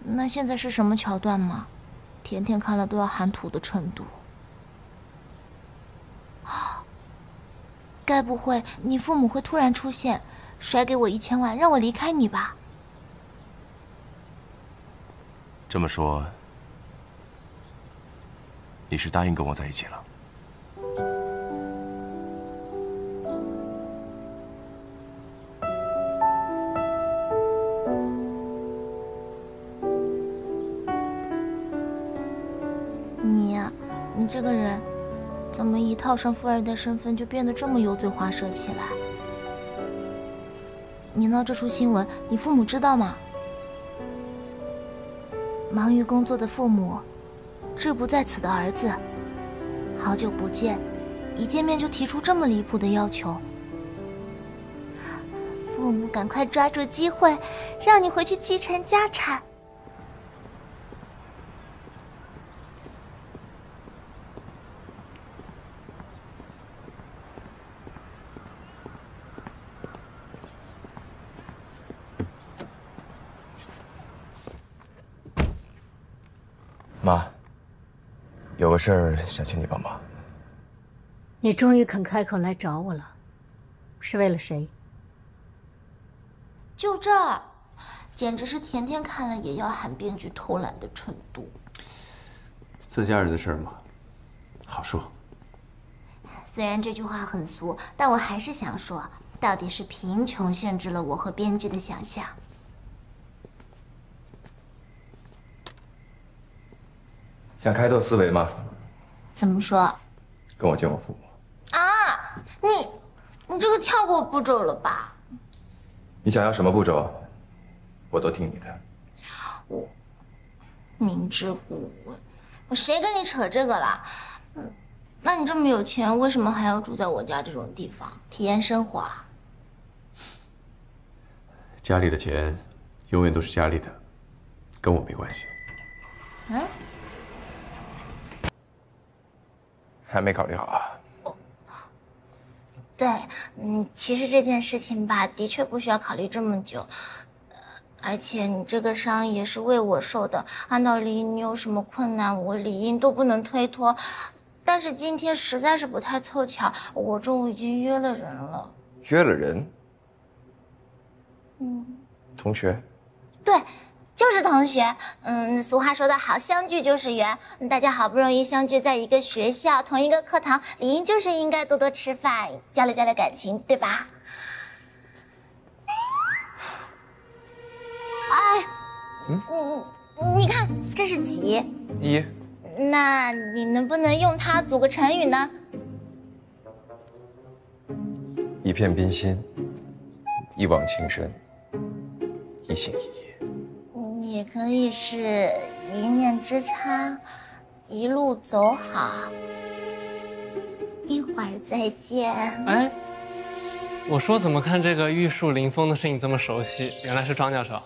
那现在是什么桥段吗？甜甜看了都要喊土的程度。啊！该不会你父母会突然出现，甩给我一千万，让我离开你吧？这么说，你是答应跟我在一起了？你这个人，怎么一套上富二代身份就变得这么油嘴滑舌起来？你闹这出新闻，你父母知道吗？忙于工作的父母，志不在此的儿子，好久不见，一见面就提出这么离谱的要求。父母赶快抓住机会，让你回去继承家产。妈，有个事儿想请你帮忙。你终于肯开口来找我了，是为了谁？就这儿，简直是甜甜看了也要喊编剧偷懒的程度。自家人的事儿嘛，好说。虽然这句话很俗，但我还是想说，到底是贫穷限制了我和编剧的想象。想开拓思维吗？怎么说？跟我见我父母。啊，你，你这个跳过步骤了吧？你想要什么步骤，我都听你的。我明知故问，我谁跟你扯这个了？嗯，那你这么有钱，为什么还要住在我家这种地方体验生活啊？家里的钱，永远都是家里的，跟我没关系。嗯。还没考虑好啊？对，嗯，其实这件事情吧，的确不需要考虑这么久。而且你这个伤也是为我受的，按道理你有什么困难，我理应都不能推脱。但是今天实在是不太凑巧，我中午已经约了人了。约了人？嗯，同学？对。就是同学，嗯，俗话说得好，相聚就是缘。大家好不容易相聚在一个学校，同一个课堂，理应就是应该多多吃饭，交流交流感情，对吧？哎，嗯，你看这是几？一。那你能不能用它组个成语呢？一片冰心，一往情深，一心一意。也可以是一念之差，一路走好，一会儿再见。哎，我说怎么看这个玉树临风的身影这么熟悉？原来是庄教授。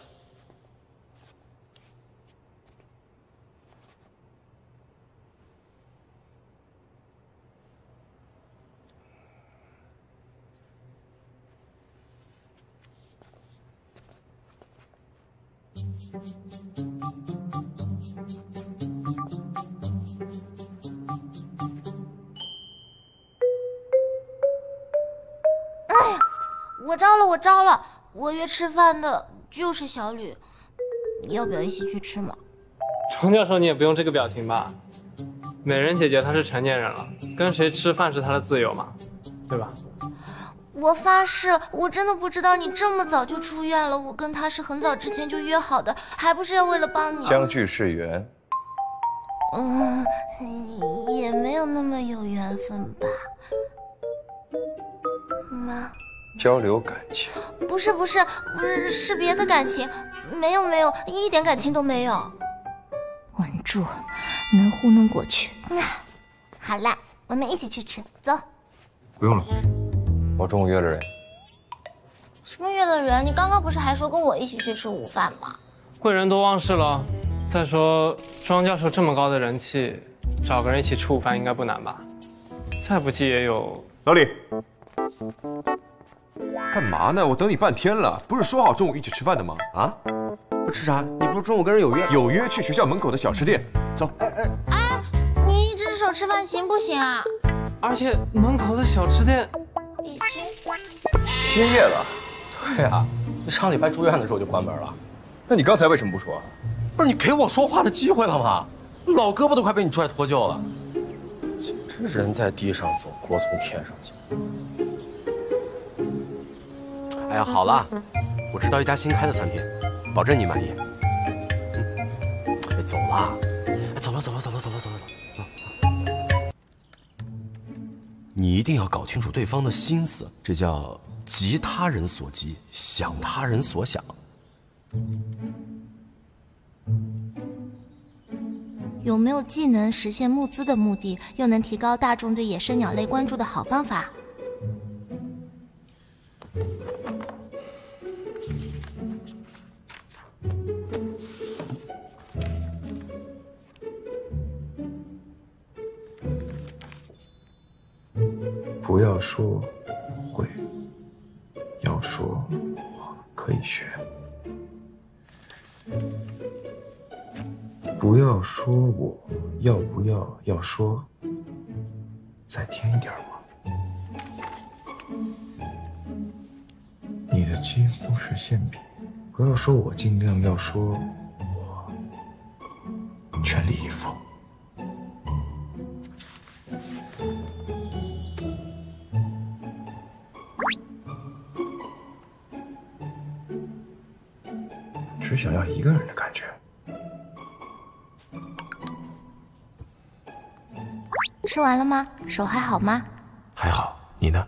我招了，我招了！我约吃饭的就是小吕，你要不要一起去吃嘛？庄教授，你也不用这个表情吧？美人姐姐她是成年人了，跟谁吃饭是她的自由嘛，对吧？我发誓，我真的不知道你这么早就出院了。我跟他是很早之前就约好的，还不是要为了帮你。相聚是缘。嗯，也没有那么有缘分吧，妈。交流感情？不是不是不是，是别的感情。没有没有，一点感情都没有。稳住，能糊弄过去。好了，我们一起去吃，走。不用了。我中午约了人。什么约了人？你刚刚不是还说跟我一起去吃午饭吗？贵人多忘事了。再说庄教授这么高的人气，找个人一起吃午饭应该不难吧？再不济也有老李。干嘛呢？我等你半天了，不是说好中午一起吃饭的吗？啊？不吃啥？你不是中午跟人有约？有约去学校门口的小吃店。走。哎哎哎！你一只手吃饭行不行啊？而且门口的小吃店。已经歇业了，对呀，上礼拜住院的时候就关门了。那你刚才为什么不说？不是你给我说话的机会了吗？老胳膊都快被你拽脱臼了，简直人在地上走，锅从天上降。哎呀，好了，我知道一家新开的餐厅，保证你满意。哎，走了，哎，走了，走了，走了，走了，走了，走。你一定要搞清楚对方的心思，这叫急他人所急，想他人所想。有没有既能实现募资的目的，又能提高大众对野生鸟类关注的好方法？不要说会，要说我可以学。不要说我要不要，要说再添一点吗？你的肌肤是馅饼，不要说我尽量，要说想要一个人的感觉。吃完了吗？手还好吗？还好，你呢？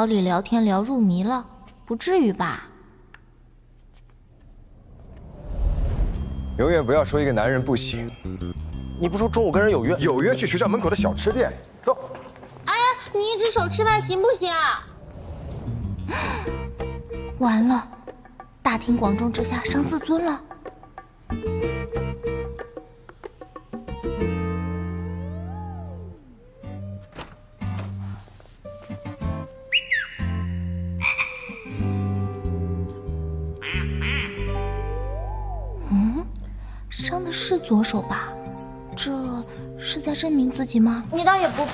和老李聊天聊入迷了，不至于吧？永远不要说一个男人不行。你不说中午跟人有约？有约去学校门口的小吃店。走。哎呀，你一只手吃饭行不行啊？完了，大庭广众之下伤自尊了。手吧？这是在证明自己吗？你倒也不……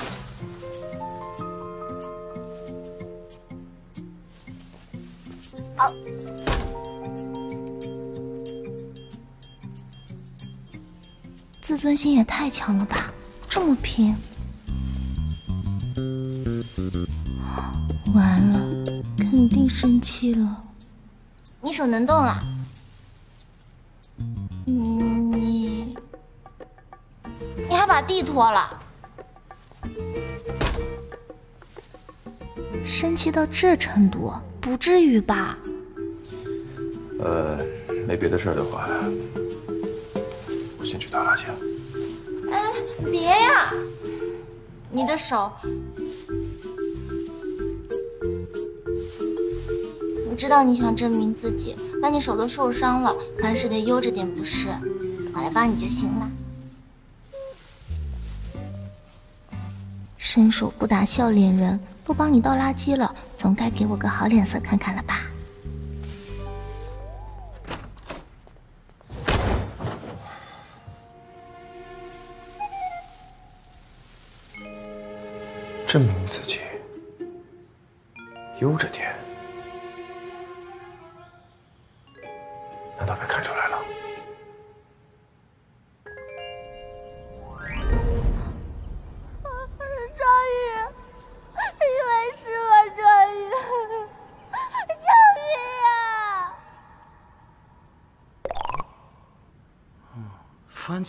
好！自尊心也太强了吧，这么拼！完了，肯定生气了。你手能动了？地拖了，生气到这程度，不至于吧？呃，没别的事儿的话，我先去打哈欠。哎，别呀！你的手，我知道你想证明自己，但你手都受伤了，凡事得悠着点，不是？我来帮你就行了。伸手不打笑脸人，都帮你倒垃圾了，总该给我个好脸色看看了吧？证明自己，悠着点。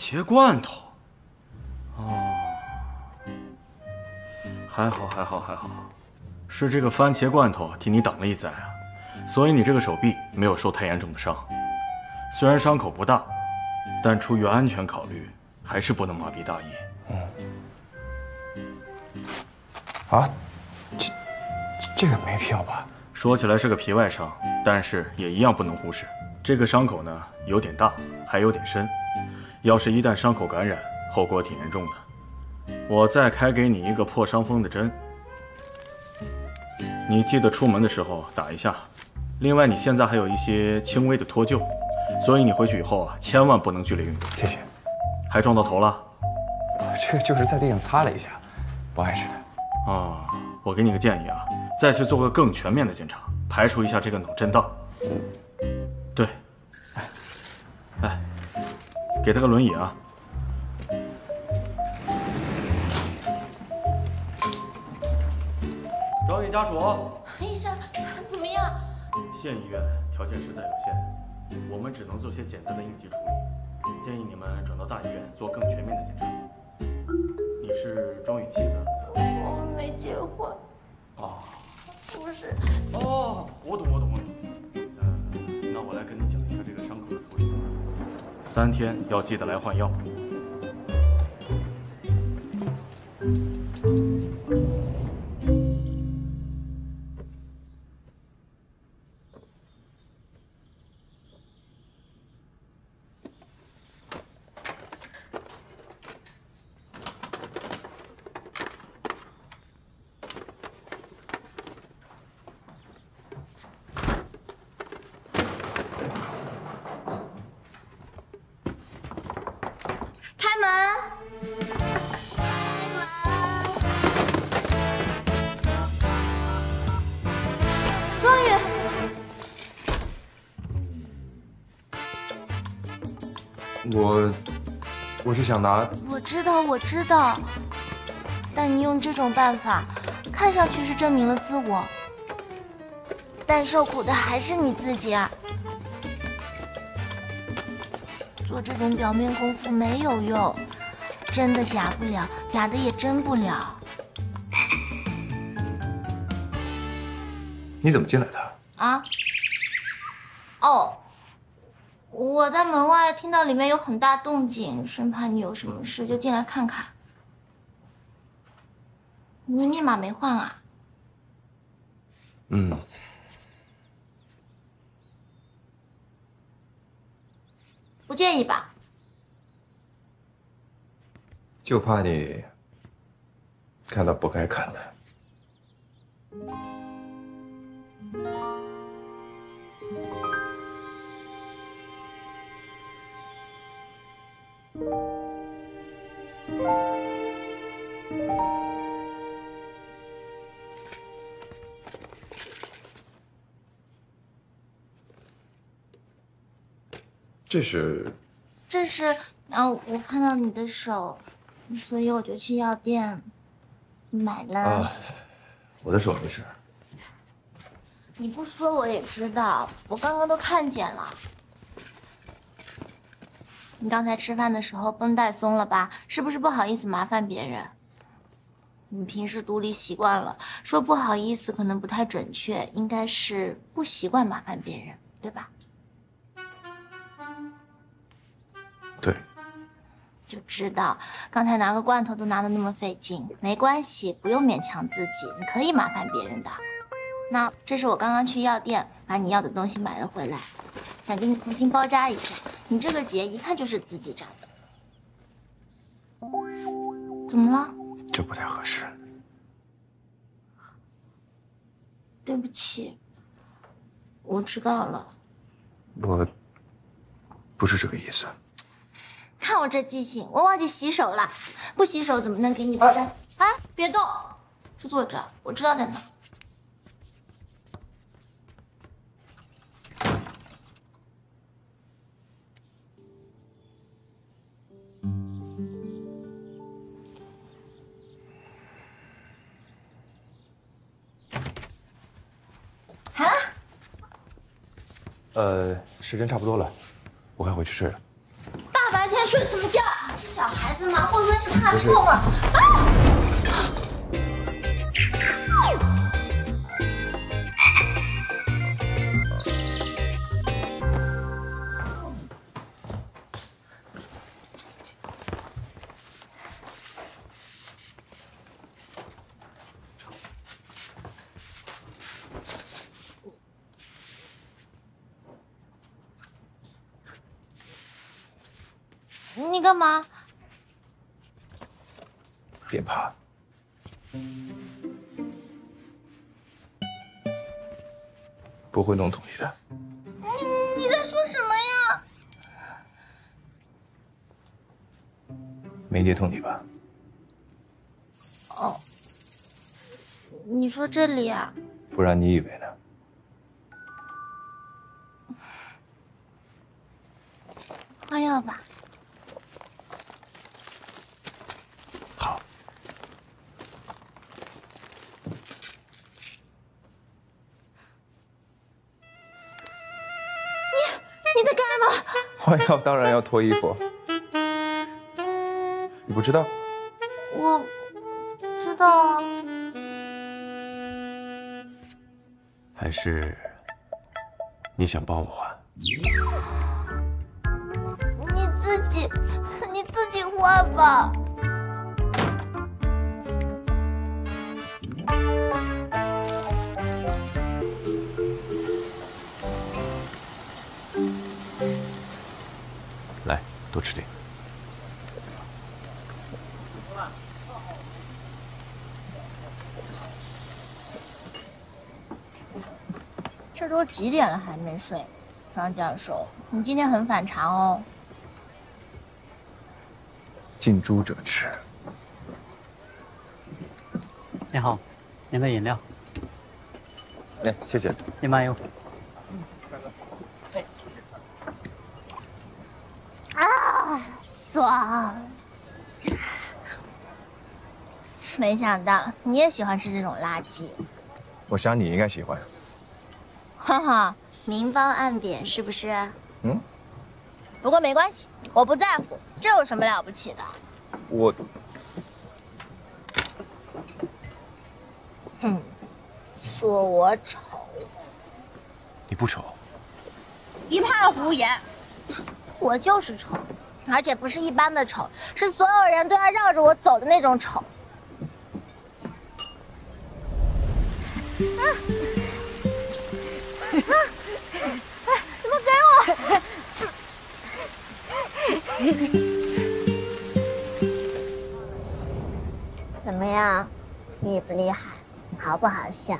番茄罐头。哦，还好，还好，还好，是这个番茄罐头替你挡了一灾啊，所以你这个手臂没有受太严重的伤。虽然伤口不大，但出于安全考虑，还是不能麻痹大意。嗯啊，这这个没必要吧？说起来是个皮外伤，但是也一样不能忽视。这个伤口呢，有点大，还有点深，要是一旦伤口感染，后果挺严重的。我再开给你一个破伤风的针，你记得出门的时候打一下。另外，你现在还有一些轻微的脱臼，所以你回去以后啊，千万不能剧烈运动。谢谢。还撞到头了？我这个就是在地上擦了一下，不碍事的。啊，我给你个建议啊，再去做个更全面的检查，排除一下这个脑震荡。对，给他个轮椅啊。庄宇家属。韩医生怎么样？县医院条件实在有限我们只能做些简单的应急处理建议你们转到大医院做更全面的检查。你是庄宇妻子？我们没结婚。哦。不是。哦我懂我懂我懂。三天要记得来换药。我，我是想拿，我知道，我知道，但你用这种办法，看上去是证明了自我，但受苦的还是你自己啊！做这种表面功夫没有用，真的假不了，假的也真不了。你怎么进来的？啊？哦，我在门外听到里面有很大动静，生怕你有什么事，就进来看看。你密码没换啊？嗯，不介意吧？就怕你看到不该看的。这是这是啊，我看到你的手，所以我就去药店买了。啊，我的手没事。你不说我也知道，我刚刚都看见了。你刚才吃饭的时候绷带松了吧？是不是不好意思麻烦别人？你平时独立习惯了，说不好意思可能不太准确，应该是不习惯麻烦别人，对吧？对，就知道刚才拿个罐头都拿的那么费劲，没关系，不用勉强自己，你可以麻烦别人的。那这是我刚刚去药店把你要的东西买了回来，想给你重新包扎一下。你这个结一看就是自己扎的，怎么了？这不太合适。对不起，我知道了。我不是这个意思。看我这记性，我忘记洗手了，不洗手怎么能给你包扎？啊，别动，就坐这，我知道在哪。呃，时间差不多了，我该回去睡了。大白天睡什么觉啊？是小孩子吗？会不会是怕痛啊？啊！干嘛？别怕，不会弄痛你的。你你在说什么呀？没捏痛你吧？哦，你说这里啊？不然你以为呢？换药当然要脱衣服，你不知道？我知道啊。还是你想帮我换？你自己，你自己换吧。多吃点。这都几点了还没睡？张教授，你今天很反常哦。近朱者赤。你好，您的饮料。哎，谢谢。您慢用。啊，爽！没想到你也喜欢吃这种垃圾，我想你应该喜欢。哈哈，明褒暗贬是不是？嗯。不过没关系，我不在乎，这有什么了不起的？我，哼，说我丑，你不丑。一派胡言，我就是丑，而且不是一般的丑，是所有人都要绕着我走的那种丑。啊！啊！哎，怎么给我？怎么样，厉不厉害？好不好笑？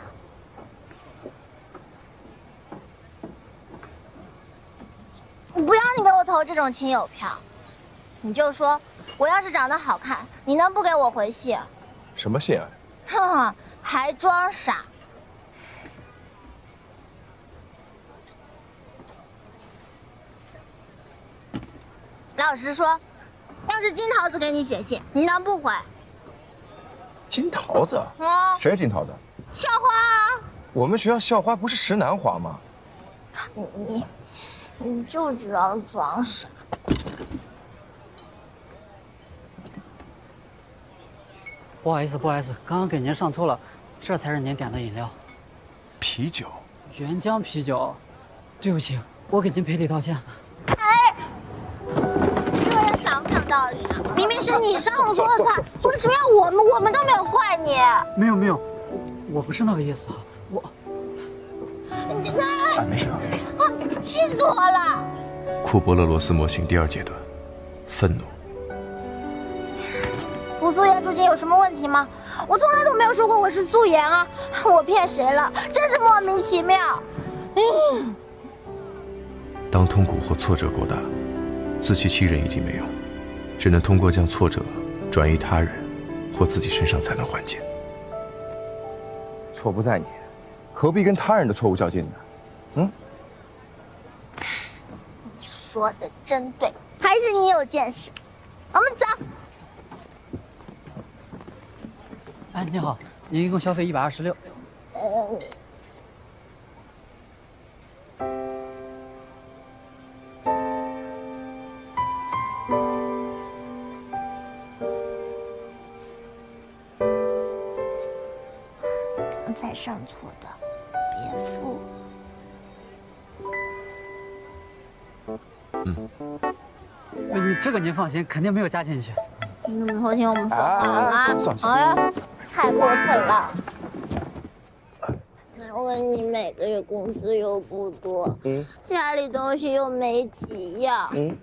我不要你给我投这种亲友票，你就说我要是长得好看，你能不给我回信？什么信啊？哼哼，还装傻。老实说，要是金桃子给你写信，你能不回？金桃子？啊，谁是金桃子？校花。我们学校校花不是石南华吗？你，你就知道装傻。不好意思，不好意思，刚刚给您上错了，这才是您点的饮料。啤酒。原浆啤酒，对不起，我给您赔礼道歉。哎，这人讲不讲道理啊？明明是你上了错菜，为什么要我们？我们都没有怪你。没有没有，我不是那个意思啊，我。你哎，没事。啊，气死我了！库伯勒罗斯模型第二阶段，愤怒。我素颜住进有什么问题吗？我从来都没有说过我是素颜啊！我骗谁了？真是莫名其妙。嗯。当痛苦或挫折过大，自欺欺人已经没用，只能通过将挫折转移他人或自己身上才能缓解。错不在你，何必跟他人的错误较劲呢？嗯。你说的真对，还是你有见识。我们走。哎，你好，您一共消费一百二十六。刚才上错的，别付。嗯。你这个您放心，肯定没有加进去。你们偷听我们说话啊！哎呀，太过分了！那我你每个月工资又不多，嗯，家里东西又没几样，嗯，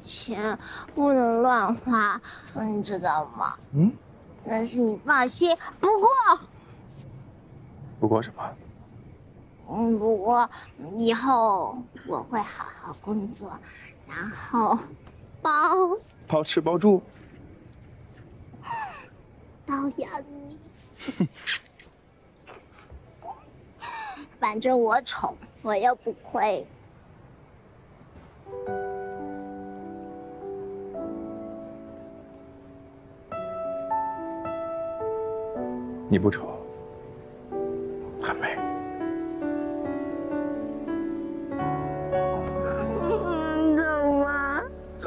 钱不能乱花，你知道吗？嗯，但是你放心，不过，不过什么？嗯，不过以后我会好好工作，然后包包吃包住。包养你，反正我丑，我又不亏。你不丑，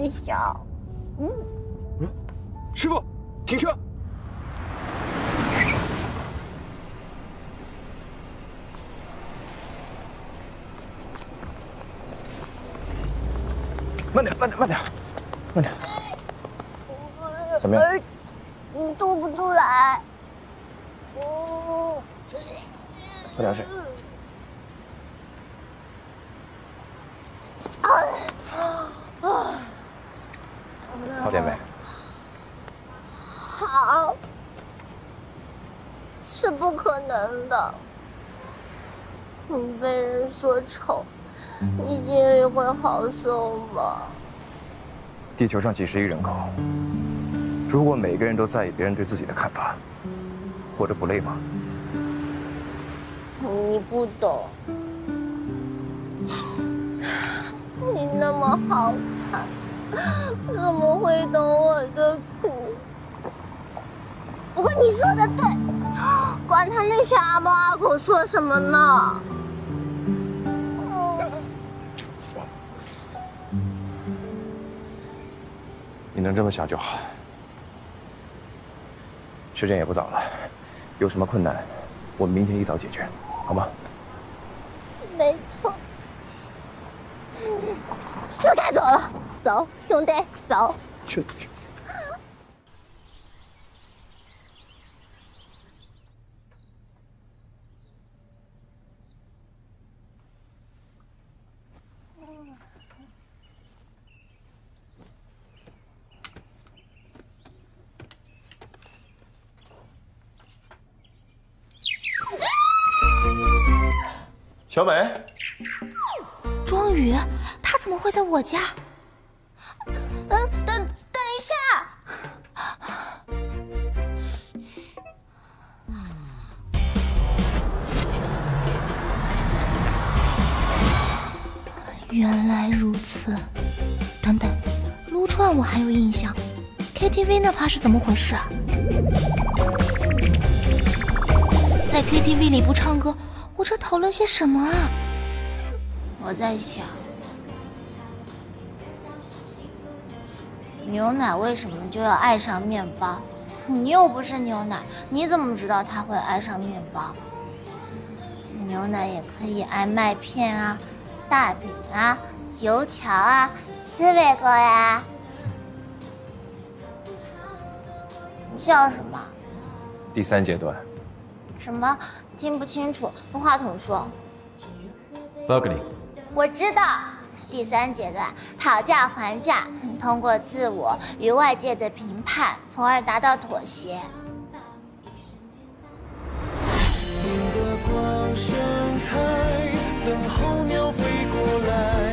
我想，嗯，师傅，停车！慢点，慢点，慢点，慢点。怎么样？你吐不出来。哦，喝点水。啊啊！好点没？好，是不可能的。你被人说丑，你心里会好受吗？地球上几十亿人口，如果每个人都在意别人对自己的看法，活着不累吗？你不懂，你那么好看，怎么会懂我的苦？不过你说的对，管他那些阿猫阿狗说什么呢？你能这么想就好。时间也不早了，有什么困难，我们明天一早解决，好吗？没错，是该走了，走，兄弟，走。去去。小美，庄宇，他怎么会在我家？等等等一下，原来如此。等等，撸串我还有印象，KTV 那趴是怎么回事？在 KTV 里不唱歌，我这讨论些什么啊？我在想，牛奶为什么就要爱上面包？你又不是牛奶，你怎么知道他会爱上面包？牛奶也可以爱麦片啊、大饼啊、油条啊、刺猬哥呀。你笑什么？第三阶段。什么？听不清楚，用话筒说。我知道第三阶段，讨价还价，通过自我与外界的评判，从而达到妥协。你的光盛开，等候鸟飞过来。